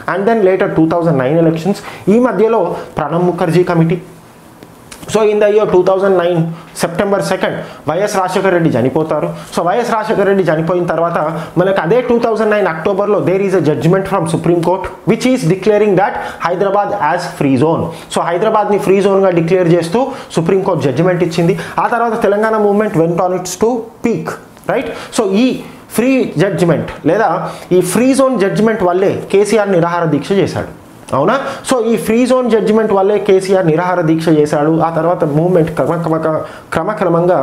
Speaker 1: and then later two thousand nine elections ఈ మధ్యలో Pranab Mukherjee committee so in the year two thousand nine September second YS Rajasekhara Reddy చనిపోతారు. So YS Rajasekhara Reddy చనిపోయిన తర్వాత మనకు అదే two thousand nine అక్టోబర్లో there is a judgement from supreme court which is declaring that Hyderabad as free zone so హైదరాబాద్ని free జోన్గా declare చేస్తూ supreme court judgement judgement ఇచ్చింది. ఆ తర్వాత Telangana movement went on its to peak right so ఈ free judgement లేదా ఈ free zone judgment వల్లే కేసీఆర్ నిరాహార దీక్ష చేశాడు. అవునా? సో ఈ ఫ్రీ జోన్ జడ్జిమెంట్ వల్లే కేసీఆర్ నిరాహార దీక్ష చేశాడు. ఆ తర్వాత మూవ్మెంట్ క్రమక్రమ క్రమక్రమంగా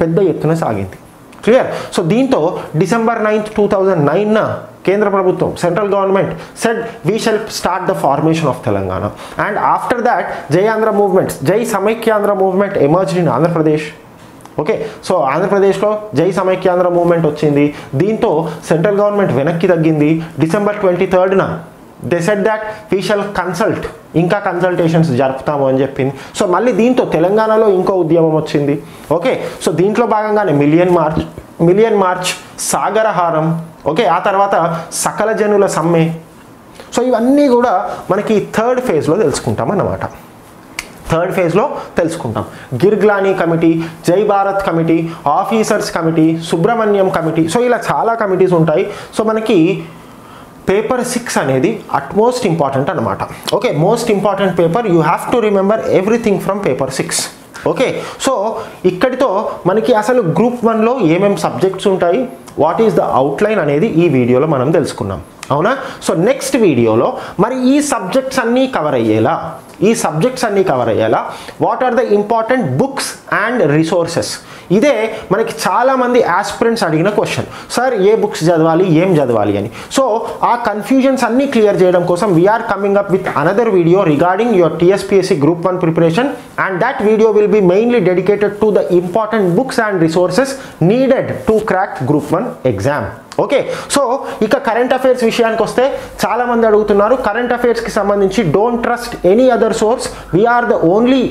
Speaker 1: పెద్ద ఎత్తున సాగింది. క్లియర్ సో దీంతో డిసెంబర్ నైన్త్ టూ థౌజండ్ నైన్న కేంద్ర ప్రభుత్వం central government said we shall start the formation of Telangana. And after that Jai Andhra movements Jai Samaikyandhra movement emerged in Andhra Pradesh. Okay so ఆంధ్రప్రదేశ్లో Jai Samaikyandhra movement వచ్చింది. దీంతో central government వెనక్కి తగ్గింది. December twenty థర్డ్న they said that we shall consult ఇంకా consultations జరుపుతాము అని చెప్పింది. So మళ్ళీ దీంతో తెలంగాణలో ఇంకో ఉద్యమం వచ్చింది. ఓకే సో దీంట్లో భాగంగానే million march million march Sagaraharam okay ఆ తర్వాత సకల జనుల సమ్మె. సో ఇవన్నీ కూడా మనకి థర్డ్ ఫేజ్లో తెలుసుకుంటాం అన్నమాట. థర్డ్ ఫేజ్లో తెలుసుకుంటాం. Girglani committee Jai Bharat committee officers committee Subrahmanyam committee. So ఇలా చాలా కమిటీస్ ఉంటాయి. సో మనకి పేపర్ సిక్స్ అనేది అట్మోస్ట్ ఇంపార్టెంట్ అనమాట okay most important paper you have to remember everything from paper six okay so ఇక్కడితో మనకి అసలు గ్రూప్ వన్లో ఏమేమి సబ్జెక్ట్స్ ఉంటాయి? వాట్ ఈస్ ద అవుట్లైన్ అనేది ఈ వీడియోలో మనం తెలుసుకున్నాం. అవునా? సో నెక్స్ట్ వీడియోలో మరి ఈ సబ్జెక్ట్స్ అన్నీ కవర్ అయ్యేలా ఈ సబ్జెక్ట్స్ అన్నీ కవర్ అయ్యేలా. What are the important books and resources ఇదే మనకి చాలామంది ఆస్పిరెంట్స్ అడిగిన క్వశ్చన్ సార్ ఏ బుక్స్ చదవాలి? ఏం చదవాలి అని. సో ఆ కన్ఫ్యూజన్స్ అన్నీ క్లియర్ చేయడం కోసం we're coming up with another video regarding your TSPSC group one preparation and that video will be mainly dedicated to the important books and resources needed to crack group one exam okay so ఇక current affairs విషయానికి వస్తే చాలా మంది అడుగుతున్నారు current అఫైర్స్కి సంబంధించి don't trust any other source we're the only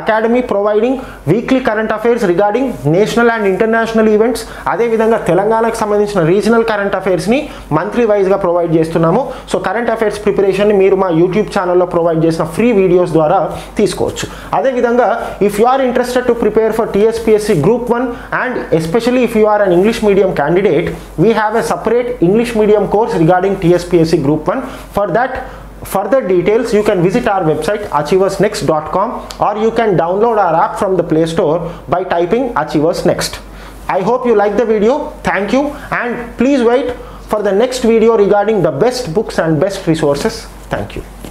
Speaker 1: academy providing weekly current affairs regarding national and international events అదేవిధంగా తెలంగాణకు సంబంధించిన రీజనల్ కరెంట్ అఫైర్స్ని మంత్లీ వైజ్గా ప్రొవైడ్ చేస్తున్నాము. సో కరెంట్ అఫైర్స్ ప్రిపరేషన్ని మీరు మా యూట్యూబ్ ఛానల్లో ప్రొవైడ్ చేసిన ఫ్రీ వీడియోస్ ద్వారా తీసుకోవచ్చు. అదేవిధంగా if you are interested to prepare for TSPSC group one and especially if you are an English medium candidate we have a separate English medium course regarding TSPSC group one for that further details you can visit our website achieversnext.com or you can download our app from the play store by typing achievers next i hope you like the video. Thank you. And please wait for the next video regarding the best books and best resources. Thank you